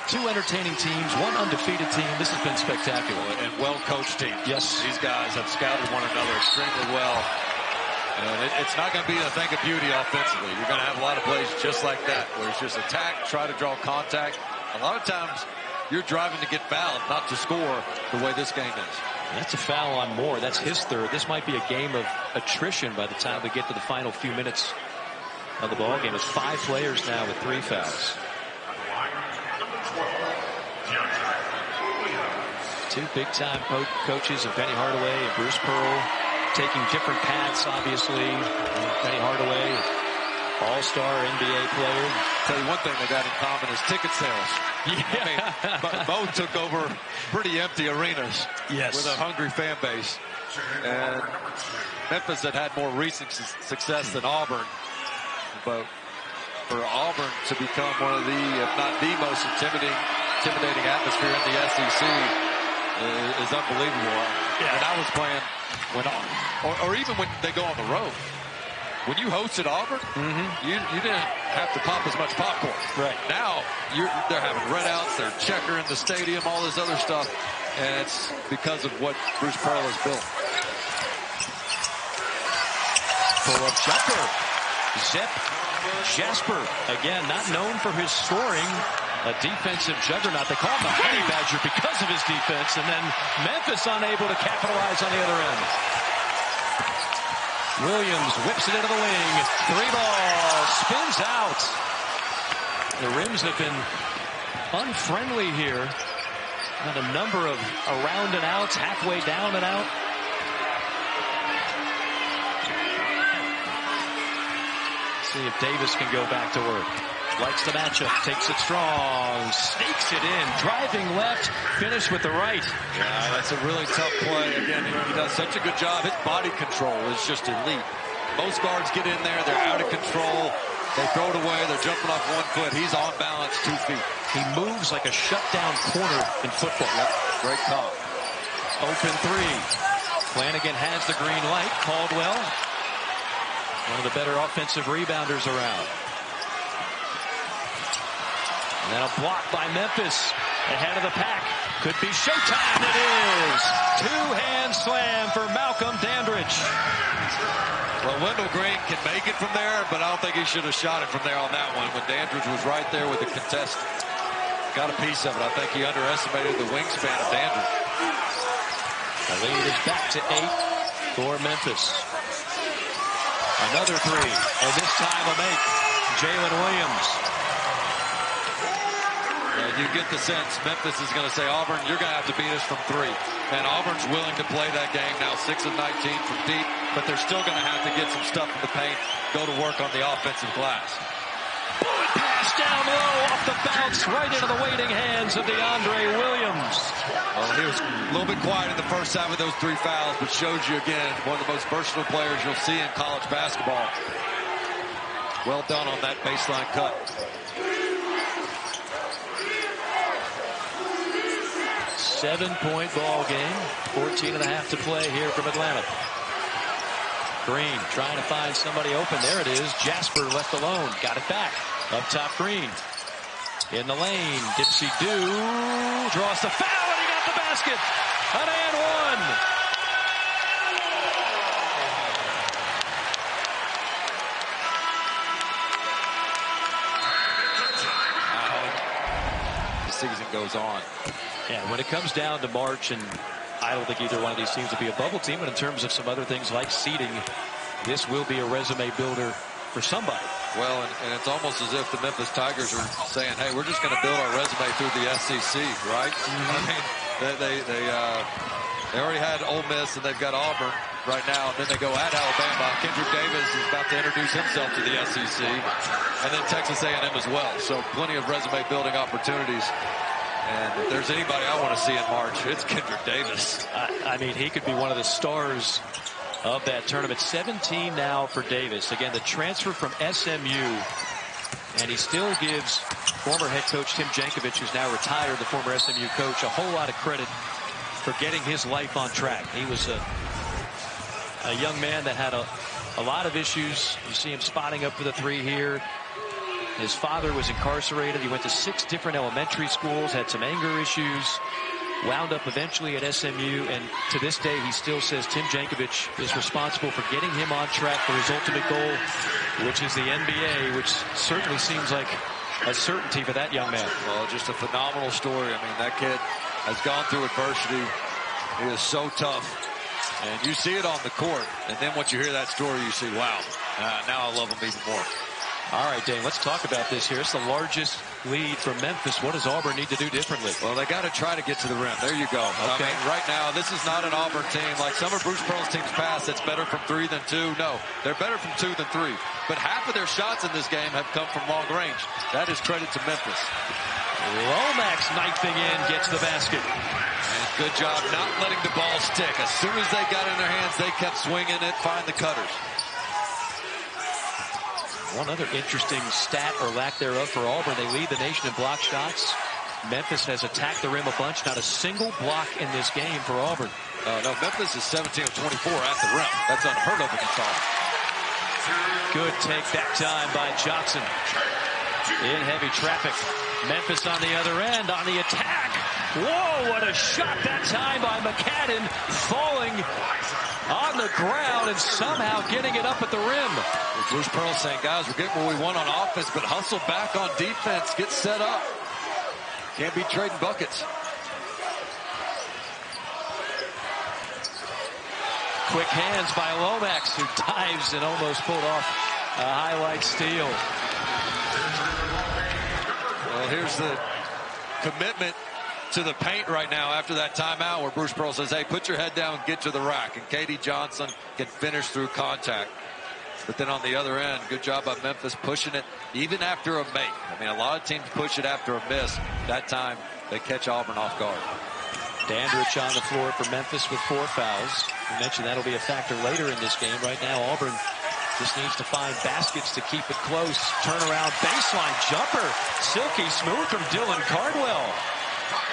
two entertaining teams, one undefeated team. This has been spectacular. And well-coached team. Yes. These guys have scouted one another extremely well. And it, it's not going to be a thing of beauty offensively. You're going to have a lot of plays just like that, where it's just attack, try to draw contact. A lot of times, you're driving to get fouled, not to score the way this game is. That's a foul on Moore. That's his third. This might be a game of attrition by the time we get to the final few minutes of the ball game. It's five players now with three fouls. Two big-time coaches of Penny Hardaway and Bruce Pearl taking different paths, obviously. Penny Hardaway, all-star NBA player. Tell you one thing they got in common is ticket sales. Yeah. I mean, both took over pretty empty arenas yes. with a hungry fan base. And Memphis had had more recent success than Auburn. But for Auburn to become one of the, if not the most intimidating, intimidating atmosphere in the SEC is, is unbelievable. Yeah. When I was playing, when or, or even when they go on the road, when you hosted Auburn, mm-hmm. you you didn't have to pop as much popcorn. Right now, they're having red outs, they're checker in the stadium, all this other stuff, and it's because of what Bruce Pearl has built. Pull up jumper, Zep Jasper again, not known for his scoring. A defensive juggernaut. They call him the Honey Badger because of his defense, and then Memphis unable to capitalize on the other end. Williams whips it into the wing. Three ball. Spins out. The rims have been unfriendly here. A number of around and outs, halfway down and out. See if Davis can go back to work. Likes the matchup, takes it strong, stakes it in, driving left, finish with the right. Yeah, that's a really tough play. Again, he does such a good job. His body control is just elite. Most guards get in there, they're out of control. They throw it away, they're jumping off one foot. He's on balance, two feet. He moves like a shutdown corner in football. Yep, great call. Open three. Flanigan has the green light. Cardwell, one of the better offensive rebounders around. And then a block by Memphis ahead of the pack. Could be showtime. It is. Two-hand slam for Malcolm Dandridge. Well, Wendell Green can make it from there, but I don't think he should have shot it from there on that one when Dandridge was right there with the contest. Got a piece of it. I think he underestimated the wingspan of Dandridge. The lead is back to eight for Memphis. Another three, and this time a make. Jaylin Williams you get the sense Memphis is going to say, Auburn, you're going to have to beat us from three. And Auburn's willing to play that game now, 6 of 19 from deep, but they're still going to have to get some stuff in the paint, go to work on the offensive glass. Bullet pass down low off the bounce, right into the waiting hands of DeAndre Williams. Well, he was a little bit quiet in the first half of those three fouls, but shows you again one of the most versatile players you'll see in college basketball. Well done on that baseline cut. Seven-point ball game. 14 and a half to play here from Atlanta. Green trying to find somebody open. There it is. Jasper left alone. Got it back. Up top, Green. In the lane. Dipsy Do draws the foul, and he got the basket. An and one. Goes on. Yeah, when it comes down to March, and I don't think either one of these teams will be a bubble team, but in terms of some other things like seeding, this will be a resume builder for somebody. Well, and, and it's almost as if the Memphis Tigers are saying, hey, we're just going to build our resume through the SEC, right? Mm-hmm. I mean, they, they, they, uh, they already had Ole Miss and they've got Auburn right now, and then they go at Alabama. Kendric Davis is about to introduce himself to the SEC, and then Texas A&M as well. So plenty of resume building opportunities. And if there's anybody I want to see in March, it's Kendric Davis. I, I mean, he could be one of the stars of that tournament. 17 now for Davis. Again, the transfer from SMU. And he still gives former head coach Tim Jankovich, who's now retired, the former SMU coach, a whole lot of credit for getting his life on track. He was a, a young man that had a, a lot of issues. You see him spotting up for the three here. His father was incarcerated. He went to six different elementary schools, had some anger issues, wound up eventually at SMU, and to this day he still says Tim Jankovich is responsible for getting him on track for his ultimate goal, which is the NBA, which certainly seems like a certainty for that young man. Well, just a phenomenal story. I mean, that kid has gone through adversity. He is so tough. And you see it on the court. And then once you hear that story, you see, wow, uh, now I love him even more. All right, Dane, let's talk about this here. It's the largest lead for Memphis. What does Auburn need to do differently? Well, they got to try to get to the rim. There you go. Okay. I mean, right now, this is not an Auburn team like some of Bruce Pearl's teams past that's better from three than two. No, they're better from two than three. But half of their shots in this game have come from long range. That is credit to Memphis. Lomax knifing in, gets the basket. And good job not letting the ball stick. As soon as they got in their hands, they kept swinging it, find the cutters. One other interesting stat or lack thereof for Auburn, they lead the nation in block shots. Memphis has attacked the rim a bunch. Not a single block in this game for Auburn. Uh, no, Memphis is 17 of 24 at the rim. That's unheard of against Auburn. Good take that time by Johnson. In heavy traffic. Memphis on the other end on the attack. Whoa, what a shot that time by McCadden. Falling on the ground and somehow getting it up at the rim. Bruce Pearl saying, guys, we're getting what we want on offense, but hustle back on defense. Get set up. Can't be trading buckets. Quick hands by Lomax, who dives and almost pulled off a highlight steal. Well, here's the commitment to the paint right now after that timeout where Bruce Pearl says, hey, put your head down, get to the rack. And KD Johnson can finish through contact. But then on the other end, good job by Memphis pushing it even after a make. I mean, a lot of teams push it after a miss. That time, they catch Auburn off guard. Dandridge on the floor for Memphis with four fouls. We mentioned that'll be a factor later in this game. Right now, Auburn just needs to find baskets to keep it close. Turnaround baseline jumper. Silky smooth from Dylan Cardwell.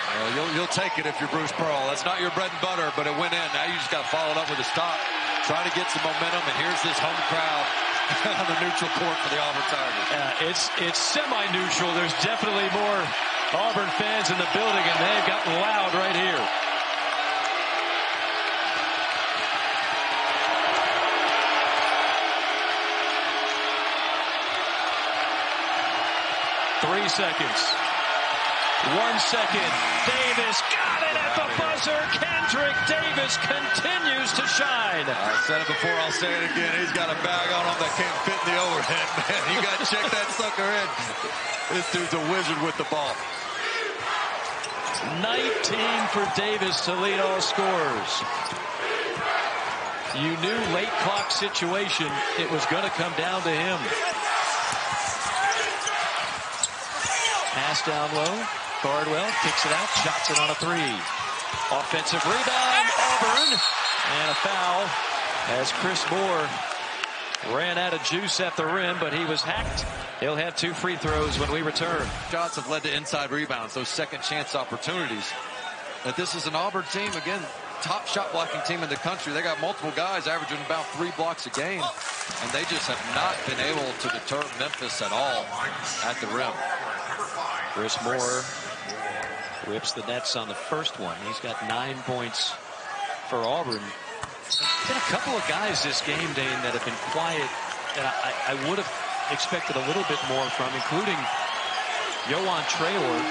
Well, you'll, you'll take it if you're Bruce Pearl. That's not your bread and butter, but it went in. Now you just got followed up with a stop. Try to get some momentum, and here's this home crowd [laughs] on the neutral court for the Auburn Tigers. Uh, it's it's semi-neutral. There's definitely more Auburn fans in the building, and they've gotten loud right here. Three seconds. One second. Davis got it at the buzzer. Kendric Davis continues to shine. I said it before. I'll say it again. He's got a bag on him that can't fit in the overhead, [laughs] man. You got to check that sucker in. This dude's a wizard with the ball. 19 for Davis to lead all scorers. You knew late clock situation. It was going to come down to him. Pass down low. Cardwell kicks it out, shots it on a three. Offensive rebound, Auburn, and a foul as Chris Moore ran out of juice at the rim, but he was hacked. He'll have two free throws when we return. Shots have led to inside rebounds, those second chance opportunities. But this is an Auburn team, again, top shot blocking team in the country. They got multiple guys averaging about three blocks a game, and they just have not been able to deter Memphis at all at the rim. Chris Moore Rips the nets on the first one. He's got nine points for Auburn. Been a couple of guys this game, Dane, that have been quiet that I, I would have expected a little bit more from, including Yohan Traore.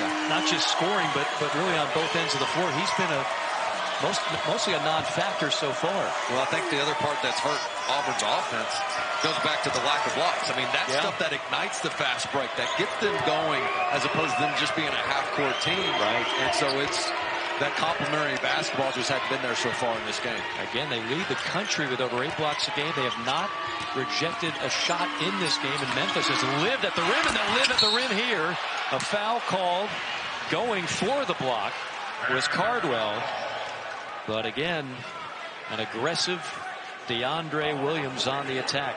Yeah. Not just scoring, but but really on both ends of the floor. He's been a most, mostly a non-factor so far. Well, I think the other part that's hurt Auburn's offense goes back to the lack of blocks. I mean, that yeah. stuff that ignites the fast break, that gets them going as opposed to them just being a half-court team. Right. And so it's that complementary basketball just hasn't been there so far in this game. Again, they lead the country with over eight blocks a game. They have not rejected a shot in this game, and Memphis has lived at the rim, and they'll live at the rim here. A foul called going for the block was Cardwell. But again, an aggressive DeAndre Williams on the attack.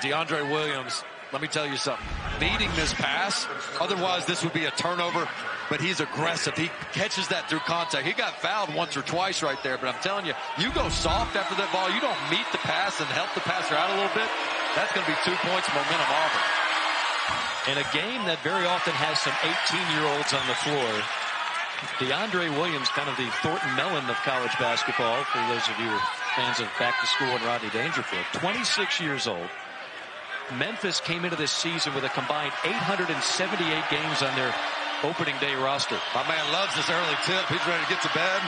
DeAndre Williams, let me tell you something. Beating this pass, otherwise this would be a turnover, but he's aggressive. He catches that through contact. He got fouled once or twice right there, but I'm telling you, you go soft after that ball, you don't meet the pass and help the passer out a little bit, that's going to be two points momentum Auburn. In a game that very often has some 18-year-olds on the floor, DeAndre Williams, kind of the Thornton Mellon of college basketball, for those of you fans of Back to School and Rodney Dangerfield, 26 years old. Memphis came into this season with a combined 878 games on their opening day roster. My man loves this early tip. He's ready to get to bed.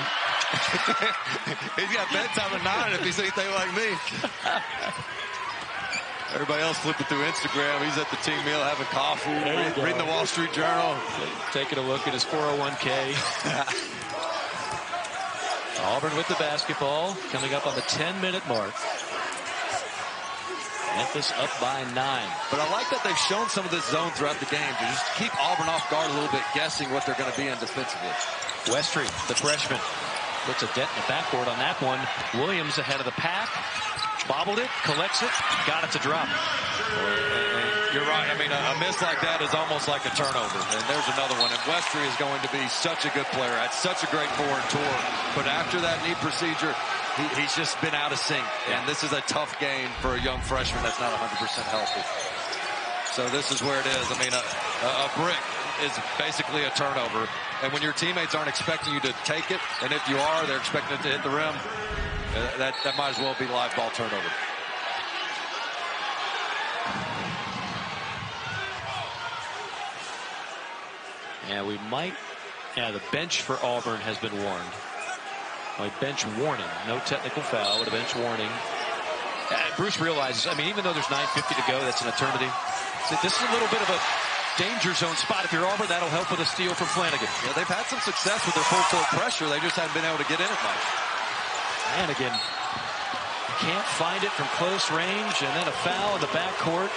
[laughs] he's got bedtime at 9 if he's anything like me. [laughs] Everybody else flipping through Instagram. He's at the team meal having coffee, read, reading the Wall Street Journal. Taking a look at his 401k. [laughs] Auburn with the basketball coming up on the 10 minute mark. Memphis up by nine. But I like that they've shown some of this zone throughout the game to just keep Auburn off guard a little bit, guessing what they're going to be in defensively. Westry, the freshman, puts a dent in the backboard on that one. Williams ahead of the pack. Bobbled it, collects it, got it to drop. You're right. I mean, a, miss like that is almost like a turnover. And there's another one. And Westry is going to be such a good player. Had such a great foreign tour. But after that knee procedure, he, he's just been out of sync. And this is a tough game for a young freshman that's not 100% healthy. So this is where it is. I mean, a, a brick is basically a turnover. And when your teammates aren't expecting you to take it, and if you are, they're expecting it to hit the rim, that, that might as well be live ball turnover. Yeah, we might. Yeah, the bench for Auburn has been warned. A bench warning. No technical foul, but a bench warning. Uh, Bruce realizes, I mean, even though there's 9.50 to go, that's an eternity. So this is a little bit of a danger zone spot. If you're Auburn, that'll help with a steal from Flanigan. Yeah, they've had some success with their full court pressure. They just haven't been able to get in it much. Flanigan can't find it from close range, and then a foul in the backcourt.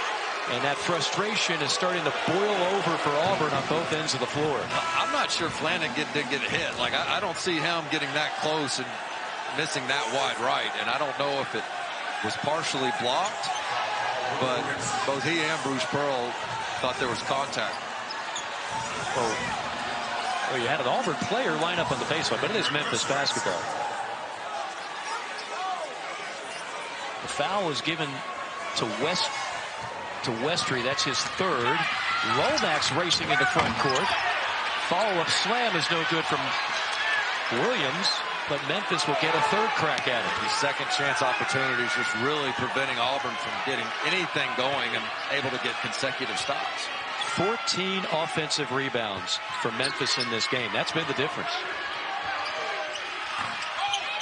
And that frustration is starting to boil over for Auburn on both ends of the floor. I'm not sure Flanigan didn't get hit. Like, I, I don't see him getting that close and missing that wide right. And I don't know if it was partially blocked, but both he and Bruce Pearl thought there was contact. Oh, well, you had an Auburn player line up on the baseline, but it is Memphis basketball. The foul was given to West to Westry. That's his third. Lomax racing into front court. Follow-up slam is no good from Williams, but Memphis will get a third crack at it. These second chance opportunities just really preventing Auburn from getting anything going and able to get consecutive stops. 14 offensive rebounds for Memphis in this game. That's been the difference.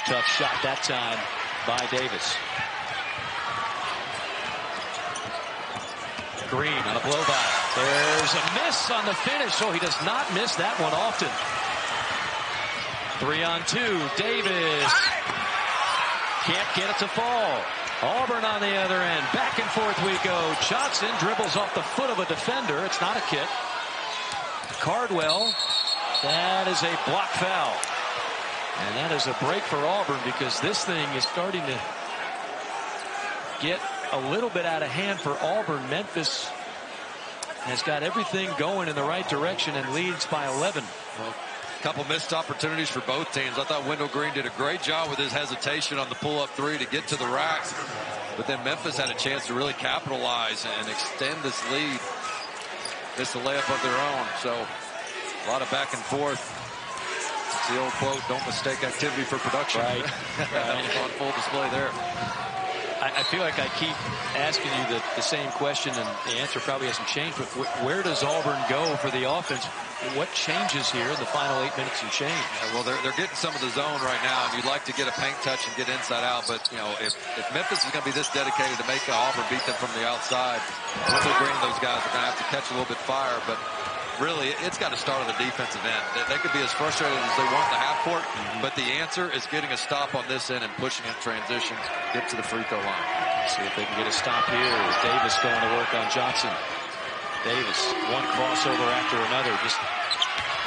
Tough shot that time by Davis. Green on a blow by. There's a miss on the finish, so he does not miss that one often. Three on two. Davis can't get it to fall. Auburn on the other end. Back and forth we go. Johnson dribbles off the foot of a defender. It's not a kick. Cardwell. That is a block foul. And that is a break for Auburn because this thing is starting to get a little bit out of hand for Auburn. Memphis has got everything going in the right direction and leads by 11. Well, a couple missed opportunities for both teams. I thought Wendell Green did a great job with his hesitation on the pull-up three to get to the rack. But then Memphis had a chance to really capitalize and extend this lead. Missed a layup of their own. So a lot of back and forth. It's the old quote, don't mistake activity for production. Right. [laughs] right. on full display there. I, I feel like I keep asking you the, the same question, and the answer probably hasn't changed. But wh where does Auburn go for the offense? What changes here in the final eight minutes and change? Yeah, well, they're, they're getting some of the zone right now, and you'd like to get a paint touch and get inside out. But, you know, if, if Memphis is going to be this dedicated to make Auburn beat them from the outside, Wendell Green, those guys are going to have to catch a little bit fire. But really, it's got to start on the defensive end. They, they could be as frustrated as they want in the half court, but the answer is getting a stop on this end and pushing in transition, get to the free throw line. See if they can get a stop here Davis going to work on Johnson. Davis, one crossover after another, just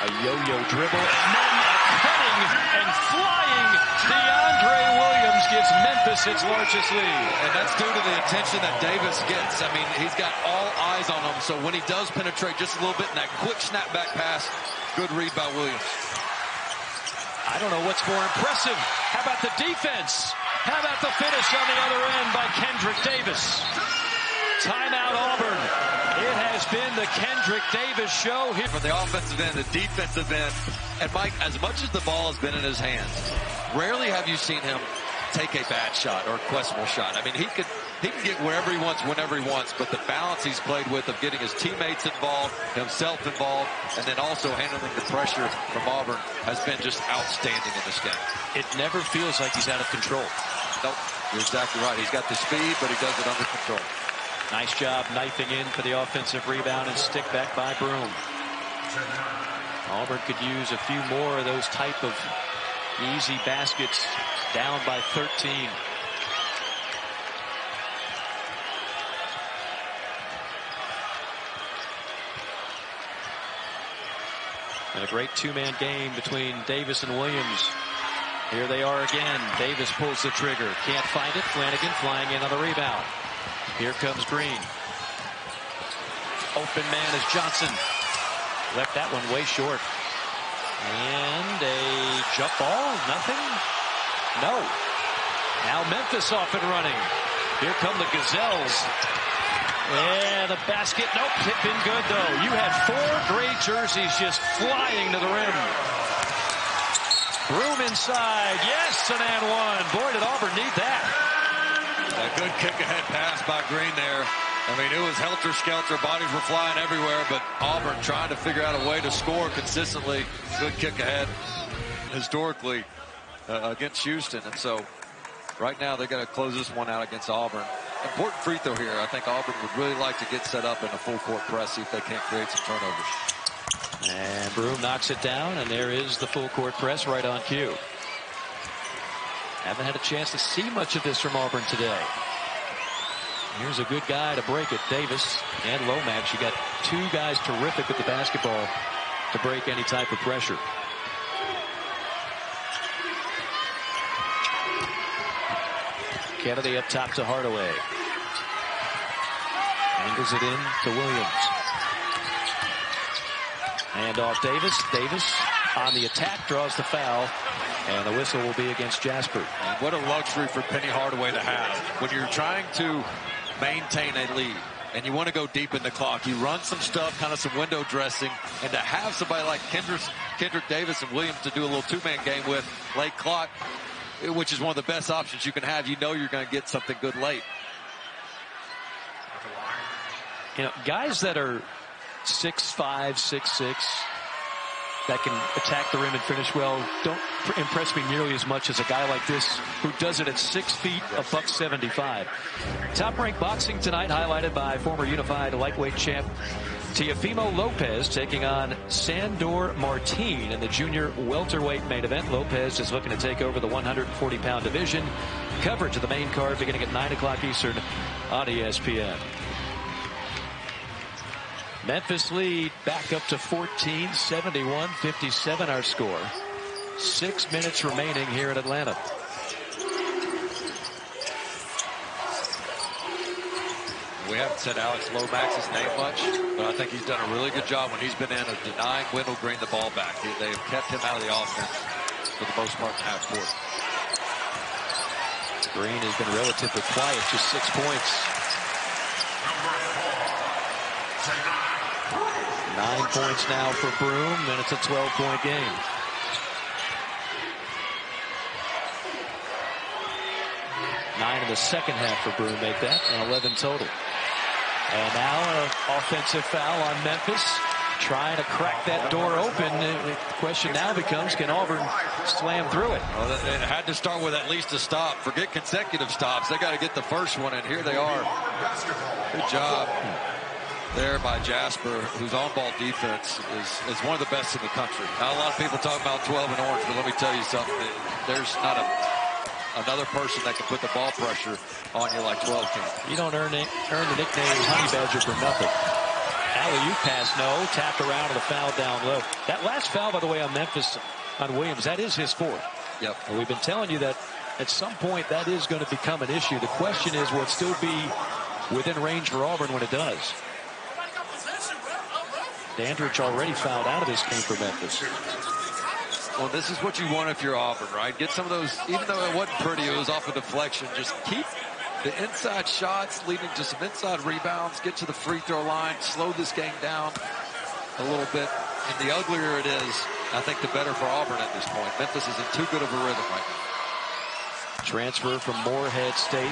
a yo-yo dribble, and then a and flying DeAndre Williams gives Memphis its largest lead. And that's due to the attention that Davis gets. I mean, he's got all eyes on him, so when he does penetrate just a little bit in that quick snapback pass, good read by Williams. I don't know what's more impressive. How about the defense? How about the finish on the other end by Kendric Davis? Timeout Auburn. It has been the Kendric Davis show here. From the offensive end, the defensive end. And Mike, as much as the ball has been in his hands, rarely have you seen him take a bad shot or a questionable shot. I mean, he could he can get wherever he wants, whenever he wants, but the balance he's played with of getting his teammates involved, himself involved, and then also handling the pressure from Auburn has been just outstanding in this game. It never feels like he's out of control. Nope, you're exactly right. He's got the speed, but he does it under control. Nice job knifing in for the offensive rebound and stick back by Broome. Auburn could use a few more of those type of easy baskets down by 13. And a great two-man game between Davis and Williams. Here they are again. Davis pulls the trigger. Can't find it. Flanigan flying in on the rebound. Here comes Green. Open man is Johnson. Left that one way short. And a jump ball. Nothing. No. Now Memphis off and running. Here come the Gazelles. Yeah, the basket. Nope, tip in good though. You had four great jerseys just flying to the rim. Broome inside. Yes, an and one. Boy, did Auburn need that. A good kick ahead pass by Green there. I mean, it was helter-skelter. Bodies were flying everywhere, but Auburn trying to figure out a way to score consistently. Good kick ahead historically uh, against Houston. And so right now they got to close this one out against Auburn. Important free throw here. I think Auburn would really like to get set up in a full court press, see if they can't create some turnovers. And Broome knocks it down, and there is the full court press right on cue. Haven't had a chance to see much of this from Auburn today. Here's a good guy to break it, Davis and Lomax. You got two guys terrific with the basketball to break any type of pressure. Kennedy up top to Hardaway. Angles it in to Williams. And off Davis. Davis on the attack draws the foul. And the whistle will be against Jasper. What a luxury for Penny Hardaway to have. When you're trying to maintain a lead and you want to go deep in the clock, you run some stuff, kind of some window dressing, and to have somebody like Kendric, Kendric Davis and Williams to do a little two-man game with late clock, which is one of the best options you can have. You know you're going to get something good late. You know, guys that are six five, six six, that can attack the rim and finish well don't impress me nearly as much as a guy like this who does it at six feet, a buck 75. Top ranked boxing tonight highlighted by former unified lightweight champ Teofimo Lopez taking on Sandor Martin in the junior welterweight main event. Lopez is looking to take over the 140 pound division. Coverage of the main card beginning at 9 o'clock Eastern on ESPN. Memphis lead back up to 14, 71, 57 our score. Six minutes remaining here in Atlanta. We haven't said Alex Lomax's name much, but I think he's done a really good job when he's been in of denying Wendell Green the ball back. They've kept him out of the offense for the most part in half court. Green has been relatively quiet, just six points. Nine points now for Broome, and it's a 12-point game. Nine in the second half for Broome make that, and 11 total. And now an offensive foul on Memphis. Trying to crack that door open. The question now becomes, can Auburn slam through it? Well, it had to start with at least a stop. Forget consecutive stops. They got to get the first one, and here they are. Good job there by Jasper, whose on-ball defense is, is one of the best in the country. Now, a lot of people talk about 12 and orange, but let me tell you something. There's not a another person that can put the ball pressure on you like 12 can. You don't earn it, earn the nickname Honey Badger for nothing. Alley-oop pass, no. Tapped around and a foul down low. That last foul, by the way, on Memphis, on Williams, that is his fourth. Yep. And we've been telling you that at some point that is going to become an issue. The question is, will it still be within range for Auburn when it does? Dandridge already fouled out of this game for Memphis. Well, this is what you want if you're Auburn, right? Get some of those, even though it wasn't pretty, it was off a deflection. Just keep the inside shots leading to some inside rebounds, get to the free throw line, slow this game down a little bit. And the uglier it is, I think the better for Auburn at this point. Memphis is in too good of a rhythm right now. Transfer from Morehead State.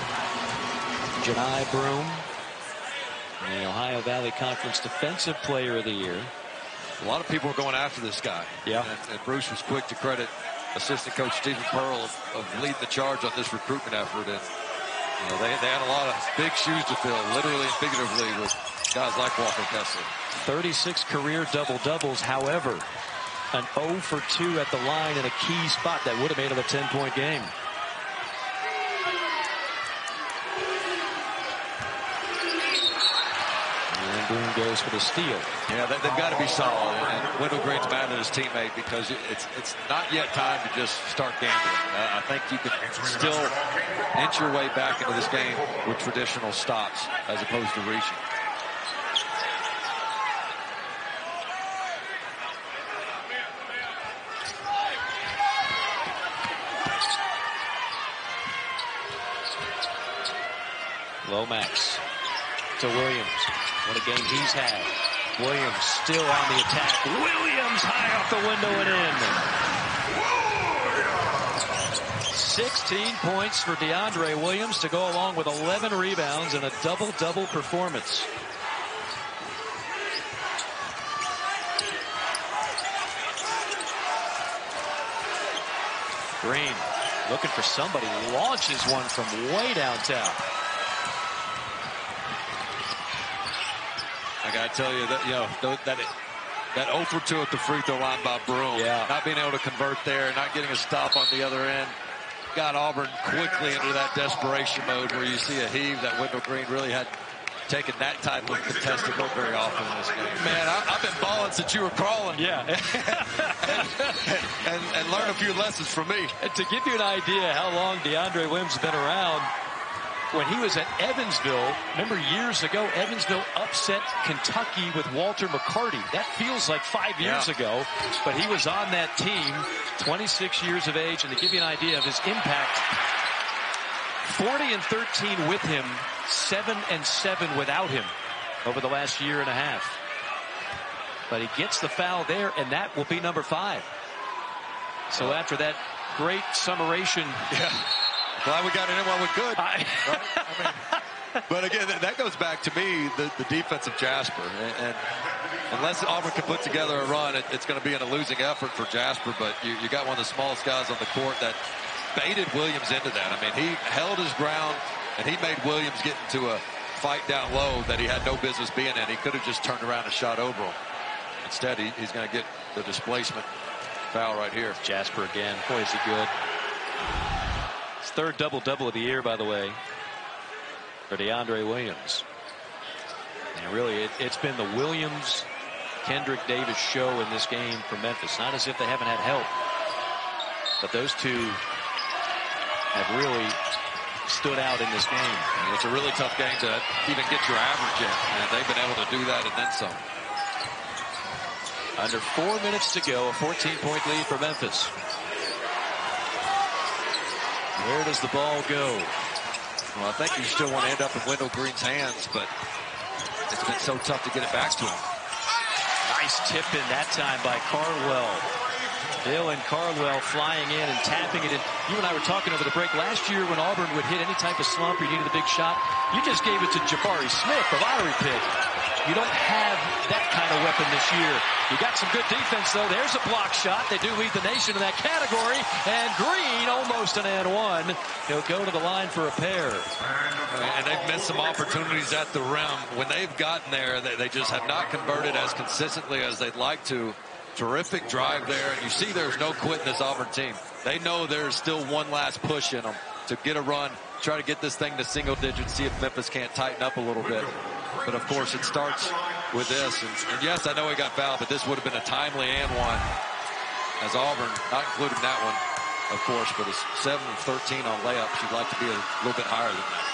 Johni Broome, the Ohio Valley Conference Defensive Player of the Year. A lot of people are going after this guy. Yeah. And, and Bruce was quick to credit assistant coach Steven Pearl of, of leading the charge on this recruitment effort. And you know, they, they had a lot of big shoes to fill, literally and figuratively, with guys like Walker Kessler. 36 career double-doubles. However, an 0 for 2 at the line in a key spot that would have made it a 10-point game. Broome goes for the steal. Yeah, they, have got to be solid. And Wendell Green's mad at his teammate because it's it's not yet time to just start gambling. Uh, I think you can still inch your way back into this game with traditional stops as opposed to reaching. Lomax to Williams. What a game he's had. Williams still on the attack. Williams high off the window and in. 16 points for DeAndre Williams to go along with 11 rebounds and a double-double performance. Green looking for somebody, launches one from way downtown. Got to tell you that, you know, that it, that 0 for 2 at the free throw line by Broome. Yeah. Not being able to convert there, not getting a stop on the other end. Got Auburn quickly into that desperation mode where you see a heave that Wendell Green really had taken that type of contested look very often in this game. Man, I, have been balling since you were crawling. Yeah. [laughs] and, and, and learn a few lessons from me. And to give you an idea how long DeAndre Williams has been around, when he was at Evansville, remember years ago, Evansville upset Kentucky with Walter McCarty. That feels like five years yeah. ago, but he was on that team, 26 years of age, and to give you an idea of his impact, 40 and 13 with him, 7 and 7 without him over the last year and a half. But he gets the foul there, and that will be number five. So after that great summation, yeah. Glad we got it in while we could. I, right? I mean, but again, that goes back to me, the, the defense of Jasper. And, and, unless Auburn can put together a run, it, it's going to be in a losing effort for Jasper. But you, you got one of the smallest guys on the court that baited Williams into that. I mean, he held his ground, and he made Williams get into a fight down low that he had no business being in. He could have just turned around and shot over him. Instead, he, he's going to get the displacement foul right here. Jasper again. Boy, is he good third double-double of the year, by the way, for DeAndre Williams. And really, it, has been the Williams, Kendric Davis show in this game for Memphis. Not as if they haven't had help, but those two have really stood out in this game. And it's a really tough game to even get your average in, and they've been able to do that and then some. Under four minutes to go, a 14-point lead for Memphis. Where does the ball go? Well, I think you still want to end up in Wendell Green's hands, but it's been so tough to get it back to him. Nice tip in that time by Cardwell. Dylan Cardwell flying in and tapping it in. You and I were talking over the break last year when Auburn would hit any type of slump or you needed a big shot. You just gave it to Jabari Smith, the lottery pick. You don't have that kind of weapon this year. You got some good defense, though. There's a block shot. They do lead the nation in that category. And Green almost an and one. He'll go to the line for a pair. And they've missed some opportunities at the rim. When they've gotten there, they, they just have not converted as consistently as they'd like to. Terrific drive there. And you see there's no quit in this Auburn team. They know there's still one last push in them to get a run, try to get this thing to single digits, see if Memphis can't tighten up a little bit. But of course, it starts with this. And, and, yes, I know he got fouled, but this would have been a timely and one. As Auburn, not including that one, of course, but it's 7 of 13 on layups. You'd like to be a little bit higher than that.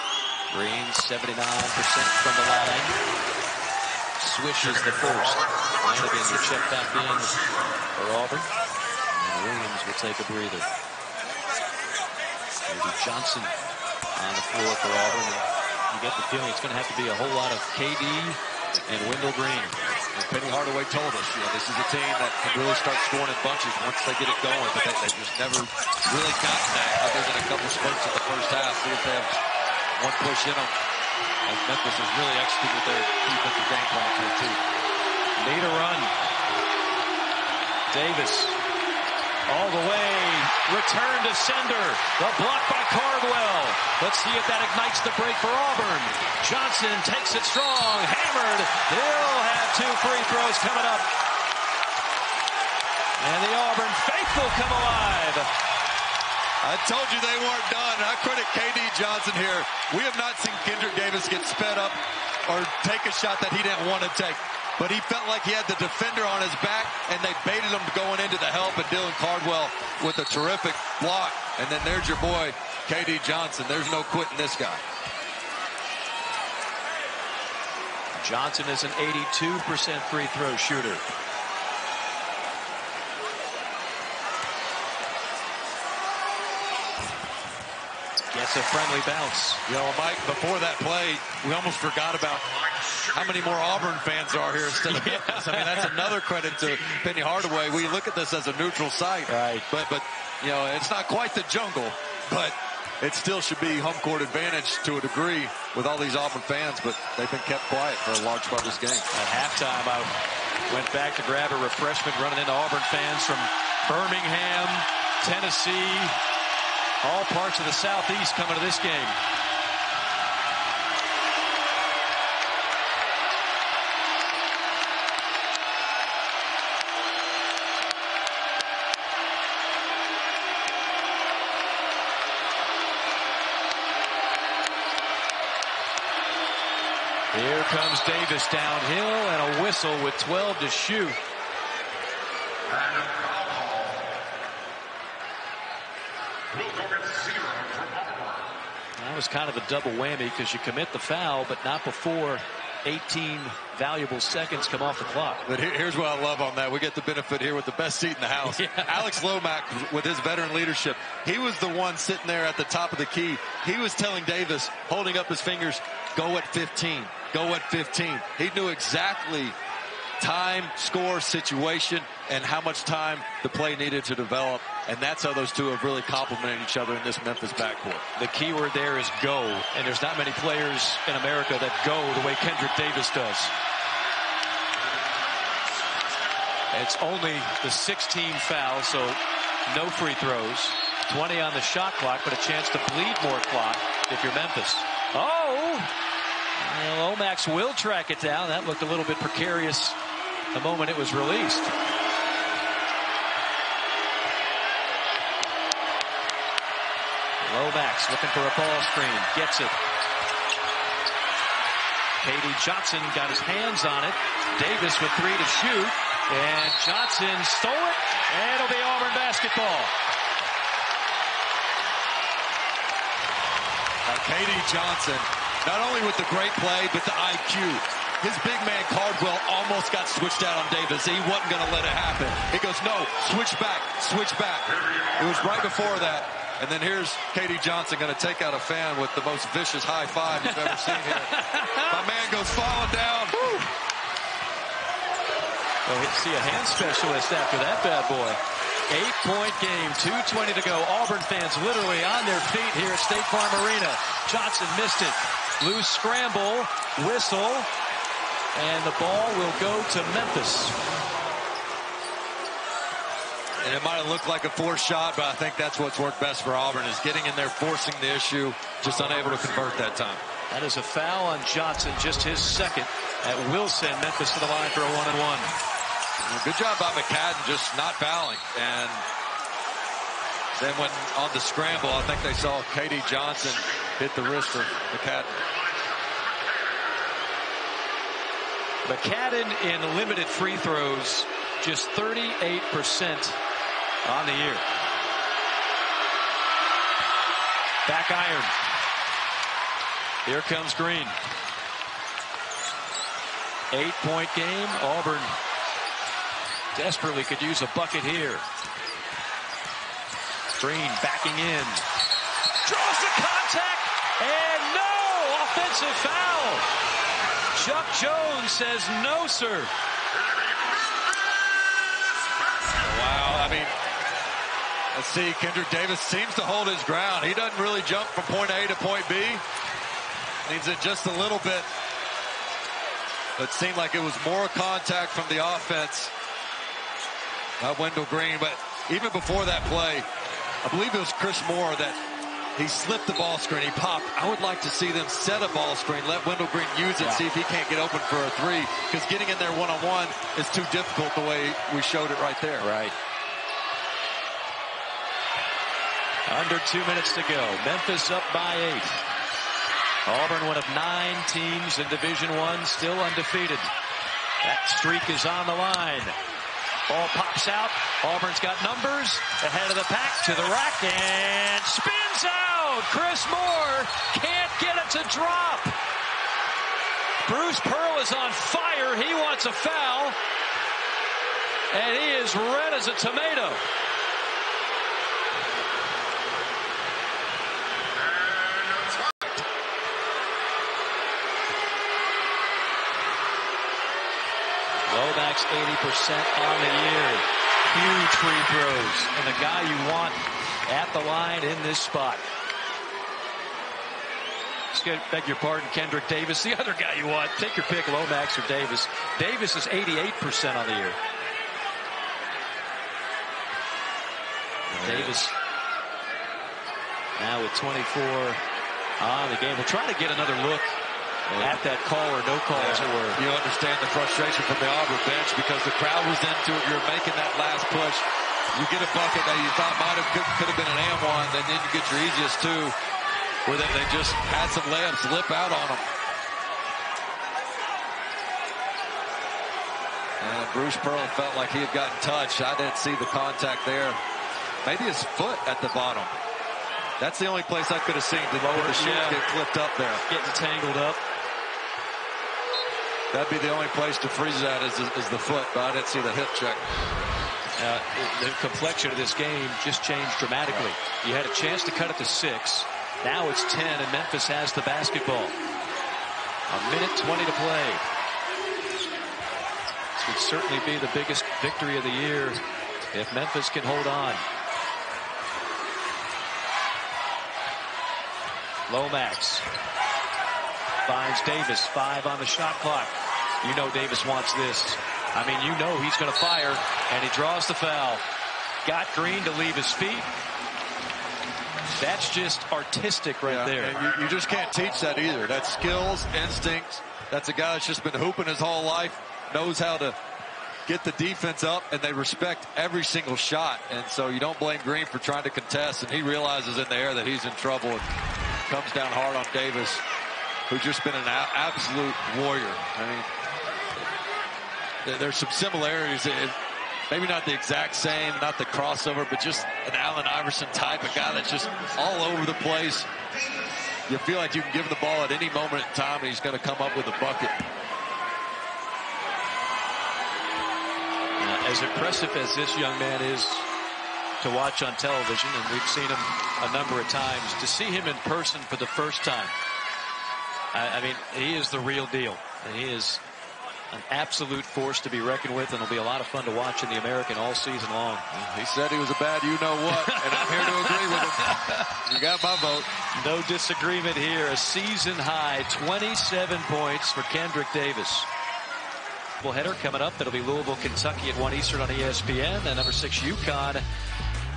Green, 79% from the line. Swishes the first. Flanigan will check back in for Auburn. And Williams will take a breather. Maybe Johnson on the floor for Auburn. You get the feeling it's going to have to be a whole lot of KD and Wendell Green. And Penny Hardaway told us, you know, this is a team that can really start scoring in bunches once they get it going, but they, they just never really gotten that other than a couple spurts in the first half. See if they have one push in them. As Memphis has really executed their defensive game plan here, too. Need a run. Davis all the way. Return to sender. The block by Cardwell. Let's see if that ignites the break for Auburn. Johnson takes it strong. Hammered. He'll have two free throws coming up. And the Auburn faithful come alive. I told you they weren't done. I credit KD Johnson here. We have not seen Kendric Davis get sped up or take a shot that he didn't want to take but he felt like he had the defender on his back, and they baited him going into the help, and Dylan Cardwell with a terrific block. And then there's your boy, KD Johnson. There's no quitting this guy. Johnson is an 82% free throw shooter. Gets a friendly bounce. You know, Mike, before that play, we almost forgot about how many more Auburn fans are here instead of [laughs] Memphis. I mean, that's another credit to Penny Hardaway. We look at this as a neutral site. Right. But, but you know, it's not quite the jungle, but it still should be home court advantage to a degree with all these Auburn fans, but they've been kept quiet for a large part of this game. At halftime, I went back to grab a refreshment running into Auburn fans from Birmingham, Tennessee, all parts of the Southeast coming to this game. Davis downhill and a whistle with 12 to shoot. That was kind of a double whammy because you commit the foul, but not before 18 valuable seconds come off the clock. But here, here's what I love on that. We get the benefit here with the best seat in the house. [laughs] Yeah. Alex Lomax, with his veteran leadership, he was the one sitting there at the top of the key. He was telling Davis, holding up his fingers, go at 15, go at 15. He knew exactly time, score, situation, and how much time the play needed to develop. And that's how those two have really complemented each other in this Memphis backcourt. The key word there is go, and there's not many players in America that go the way Kendric Davis does. It's only the 16 foul, so no free throws. 20 on the shot clock, but a chance to bleed more clock if you're Memphis. Oh! Well, Lomax will track it down. That looked a little bit precarious the moment it was released. Lomax looking for a ball screen. Gets it. KD Johnson got his hands on it. Davis with three to shoot. And Johnson stole it. And it'll be Auburn basketball. KD Johnson, not only with the great play, but the IQ. His big man Cardwell almost got switched out on Davis. He wasn't going to let it happen. He goes, no, switch back, switch back. It was right before that. And then here's KD Johnson going to take out a fan with the most vicious high five you've ever seen here. [laughs] My man goes falling down. Well, see a hand specialist after that bad boy. Eight-point game, 2.20 to go. Auburn fans literally on their feet here at State Farm Arena. Johnson missed it. Loose scramble, whistle, and the ball will go to Memphis. And it might have looked like a forced shot, but I think that's what's worked best for Auburn is getting in there, forcing the issue, just unable to convert that time. That is a foul on Johnson, just his second at Wilson. Memphis to the line for a one and one. Good job by McCadden just not fouling. And then when on the scramble, I think they saw KD Johnson hit the wrist of McCadden. McCadden in limited free throws, just 38% on the year. Back iron. Here comes Green. Eight point game. Auburn desperately could use a bucket here. Green backing in. Draws the contact. And no offensive foul. Chuck Jones says no, sir. Wow, I mean, let's see, Kendric Davis seems to hold his ground. He doesn't really jump from point A to point B. Needs it just a little bit. It seemed like it was more contact from the offense. Not Wendell Green, but even before that play, I believe it was Chris Moore that he slipped the ball screen. He popped. I would like to see them set a ball screen, let Wendell Green use it, yeah. see if he can't get open for a three. Because getting in there one-on-one -on -one is too difficult the way we showed it right there. Right. Under two minutes to go. Memphis up by eight. Auburn, one of nine teams in Division One, still undefeated. That streak is on the line. Ball pops out. Auburn's got numbers. Ahead of the pack to the rack and spins out. Chris Moore can't get it to drop. Bruce Pearl is on fire. He wants a foul. And he is red as a tomato. Lomax 80% on the year. Huge free throws. And the guy you want at the line in this spot. Beg your pardon, Kendric Davis. [laughs] The other guy you want. Take your pick, Lomax or Davis. Davis is 88% on the year. Davis now with 24 on the game. We'll try to get another look at that call or no call, yeah. as it were. You understand the frustration from the Auburn bench because the crowd was into it. You're making that last push. You get a bucket that you thought might have could, could have been an and one, and then you get your easiest two, where they, they just had some layups slip out on them. And Bruce Pearl felt like he had gotten touched. I didn't see the contact there. Maybe his foot at the bottom. That's the only place I could have seen. Did the shoes yeah. get clipped up there? Getting tangled up. That'd be the only place to freeze that is, is the foot, but I didn't see the hip check. Uh, the complexion of this game just changed dramatically. You had a chance to cut it to six. Now it's 10, and Memphis has the basketball. A minute 20 to play. This would certainly be the biggest victory of the year if Memphis can hold on. Lomax finds Davis. Five on the shot clock. You know Davis wants this. I mean, you know he's going to fire, and he draws the foul. Got Green to leave his feet. That's just artistic right yeah, there. You, you, just can't teach that either. That's skills, instincts. That's a guy that's just been hooping his whole life, knows how to get the defense up, and they respect every single shot. And so you don't blame Green for trying to contest, and he realizes in the air that he's in trouble and comes down hard on Davis who's just been an absolute warrior. I mean, there's some similarities. Maybe not the exact same, not the crossover, but just an Allen Iverson type, a guy that's just all over the place. You feel like you can give him the ball at any moment in time, and he's going to come up with a bucket. As impressive as this young man is to watch on television, and we've seen him a number of times, to see him in person for the first time I, I mean, he is the real deal. He is an absolute force to be reckoned with, and it'll be a lot of fun to watch in the American all season long. He said he was a bad you-know-what, and I'm here to agree with him. You got my vote. No disagreement here. A season-high 27 points for Kendric Davis. Header coming up. That'll be Louisville, Kentucky at 1 Eastern on ESPN. And number 6, UConn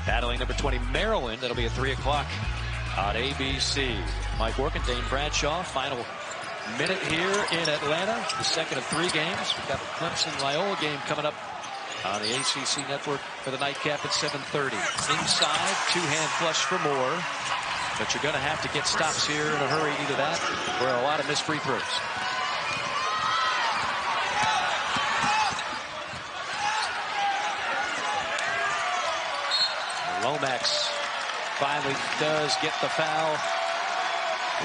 battling number 20, Maryland. That'll be at 3 o'clock on ABC. Mike Morgan, Dane Bradshaw, final minute here in Atlanta, the second of three games. We've got the Clemson Loyola game coming up on the ACC network for the nightcap at 7.30. Inside, two-hand flush for Moore. But you're going to have to get stops here in a hurry, either that or a lot of missed free throws. Lomax finally does get the foul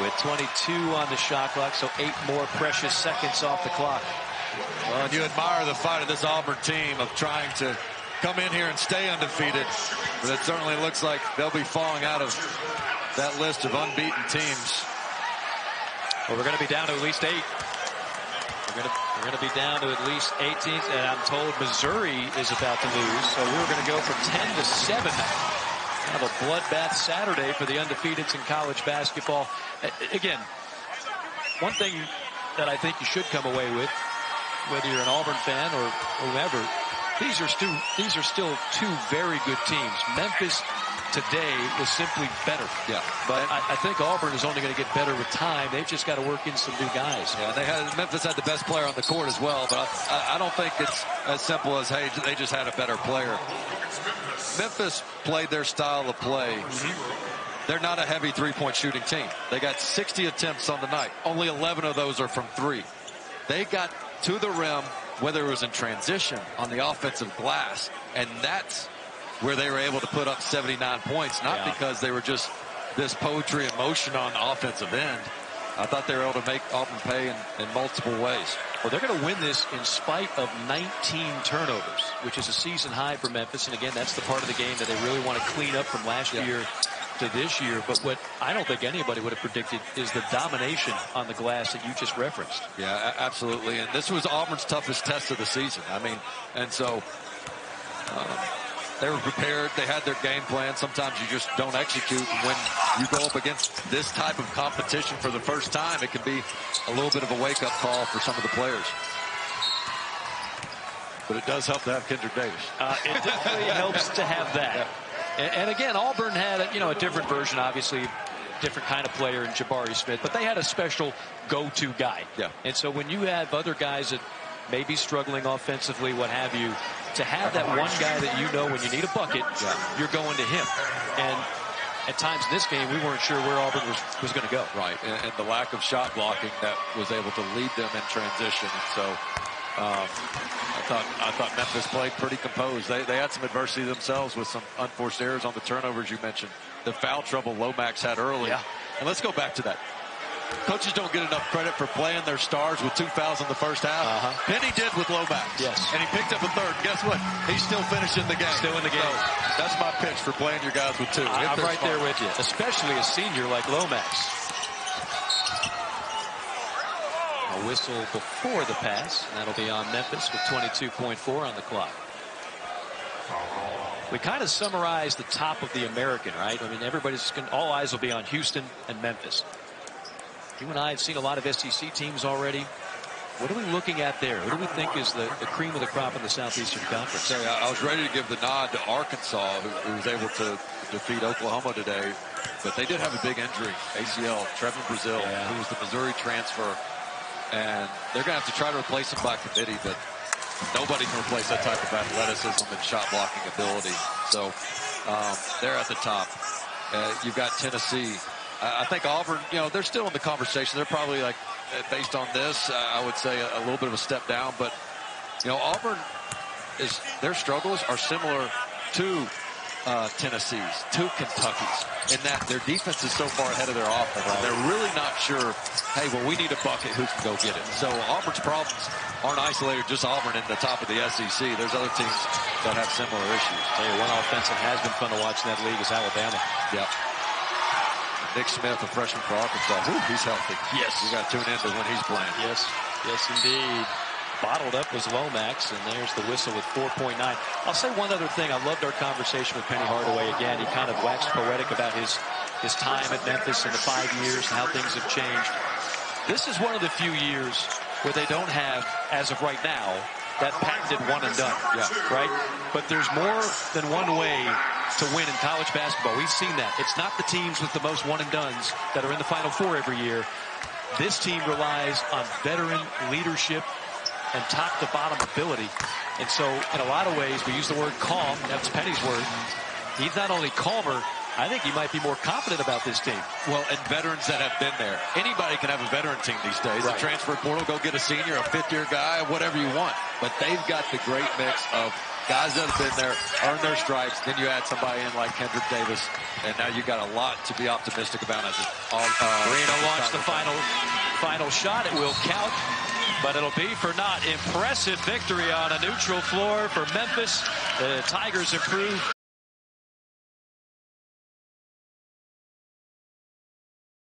with 22 on the shot clock, so eight more precious seconds off the clock. Well, and you admire the fight of this Auburn team of trying to come in here and stay undefeated, but it certainly looks like they'll be falling out of that list of unbeaten teams. Well, we're going to be down to at least eight. We're going to we're going to be down to at least 18, and I'm told Missouri is about to lose. So we are going to go from 10 to 7 Kind of a bloodbath Saturday for the undefeateds in college basketball. Again, one thing that I think you should come away with, whether you're an Auburn fan or whoever, these are still these are still two very good teams. Memphis today was simply better. Yeah. But I, I, think Auburn is only going to get better with time. They've just got to work in some new guys. Yeah, they had Memphis had the best player on the court as well, but I, I don't think it's as simple as hey they just had a better player. Memphis played their style of play. They're not a heavy three-point shooting team. They got 60 attempts on the night. Only 11 of those are from three. They got to the rim, whether it was in transition on the offensive glass, and that's where they were able to put up 79 points, not yeah. because they were just this poetry in motion on the offensive end. I thought they were able to make Auburn pay in, in multiple ways. Well, they're going to win this in spite of 19 turnovers, which is a season high for Memphis. And again, that's the part of the game that they really want to clean up from last yeah. year to this year. But what I don't think anybody would have predicted is the domination on the glass that you just referenced. Yeah, absolutely. And this was Auburn's toughest test of the season. I mean, and so um, they were prepared. They had their game plan. Sometimes you just don't execute. And when you go up against this type of competition for the first time, it can be a little bit of a wake-up call for some of the players. But it does help to have Kendric Davis. Uh, it definitely [laughs] helps to have that. Yeah. And, and, again, Auburn had a, you know a different version, obviously, different kind of player in Jabari Smith, but they had a special go-to guy. Yeah. And so when you have other guys that may be struggling offensively, what have you, to have that one guy that you know when you need a bucket, yeah. you're going to him. And at times in this game, we weren't sure where Auburn was, was going to go. Right, and, and, the lack of shot blocking that was able to lead them in transition. And so um, I thought I thought Memphis played pretty composed. They, they had some adversity themselves with some unforced errors on the turnovers you mentioned. The foul trouble Lomax had early. Yeah. And let's go back to that. Coaches don't get enough credit for playing their stars with two fouls in the first half. Uh -huh. Penny did with Lomax. Yes. And he picked up a third. Guess what? He's still finishing the game. Still in the game. So that's my pitch for playing your guys with two. I, am right smart. there with you, especially a senior like Lomax. A whistle before the pass. That'll be on Memphis with 22.4 on the clock. We kind of summarize the top of the American, right? I mean, everybody's going all eyes will be on Houston and Memphis. You and I have seen a lot of SEC teams already. What are we looking at there? What do we think is the, the cream of the crop in the Southeastern Conference? I was ready to give the nod to Arkansas, who, who was able to defeat Oklahoma today. But they did have a big injury, ACL, Trevon Brazile, yeah. who was the Missouri transfer. And they're going to have to try to replace him by committee, but nobody can replace that type of athleticism and shot blocking ability. So um, they're at the top. Uh, you've got Tennessee I think Auburn, you know, they're still in the conversation. They're probably like, uh, based on this, uh, I would say a, little bit of a step down. But, you know, Auburn is, their struggles are similar to uh, Tennessee's, to Kentucky's, in that their defense is so far ahead of their offense. Right. They're really not sure, hey, well, we need a bucket. Who can go get it? So Auburn's problems aren't isolated just Auburn in the top of the SEC. There's other teams that have similar issues. tell you, one offense that has been fun to watch in that league is Alabama. Yeah. Nick Smith, a freshman for Arkansas. Ooh, he's healthy. Yes. You got to tune into when he's playing. Yes. Yes, indeed. Bottled up was Lomax, and there's the whistle with 4.9. I'll say one other thing. I loved our conversation with Penny Hardaway again. He kind of waxed poetic about his, his time at Memphis in the five years and how things have changed. This is one of the few years where they don't have, as of right now, that patented one and done. Yeah. Right? But there's more than one way to win in college basketball. We've seen that. It's not the teams with the most one and dones that are in the Final Four every year. This team relies on veteran leadership and top to bottom ability. And so in a lot of ways, we use the word calm. That's Penny's word. He's not only calmer, I think he might be more confident about this team. Well, and veterans that have been there. Anybody can have a veteran team these days. Right. A transfer portal, go get a senior, a fifth-year guy, whatever you want. But they've got the great mix of guys that have been there, earned their stripes. Then you add somebody in like Kendric Davis, and now you've got a lot to be optimistic about as all. Uh, Marino launched the final final shot. It will count but it'll be for not. Impressive victory on a neutral floor for Memphis. The Tigers improve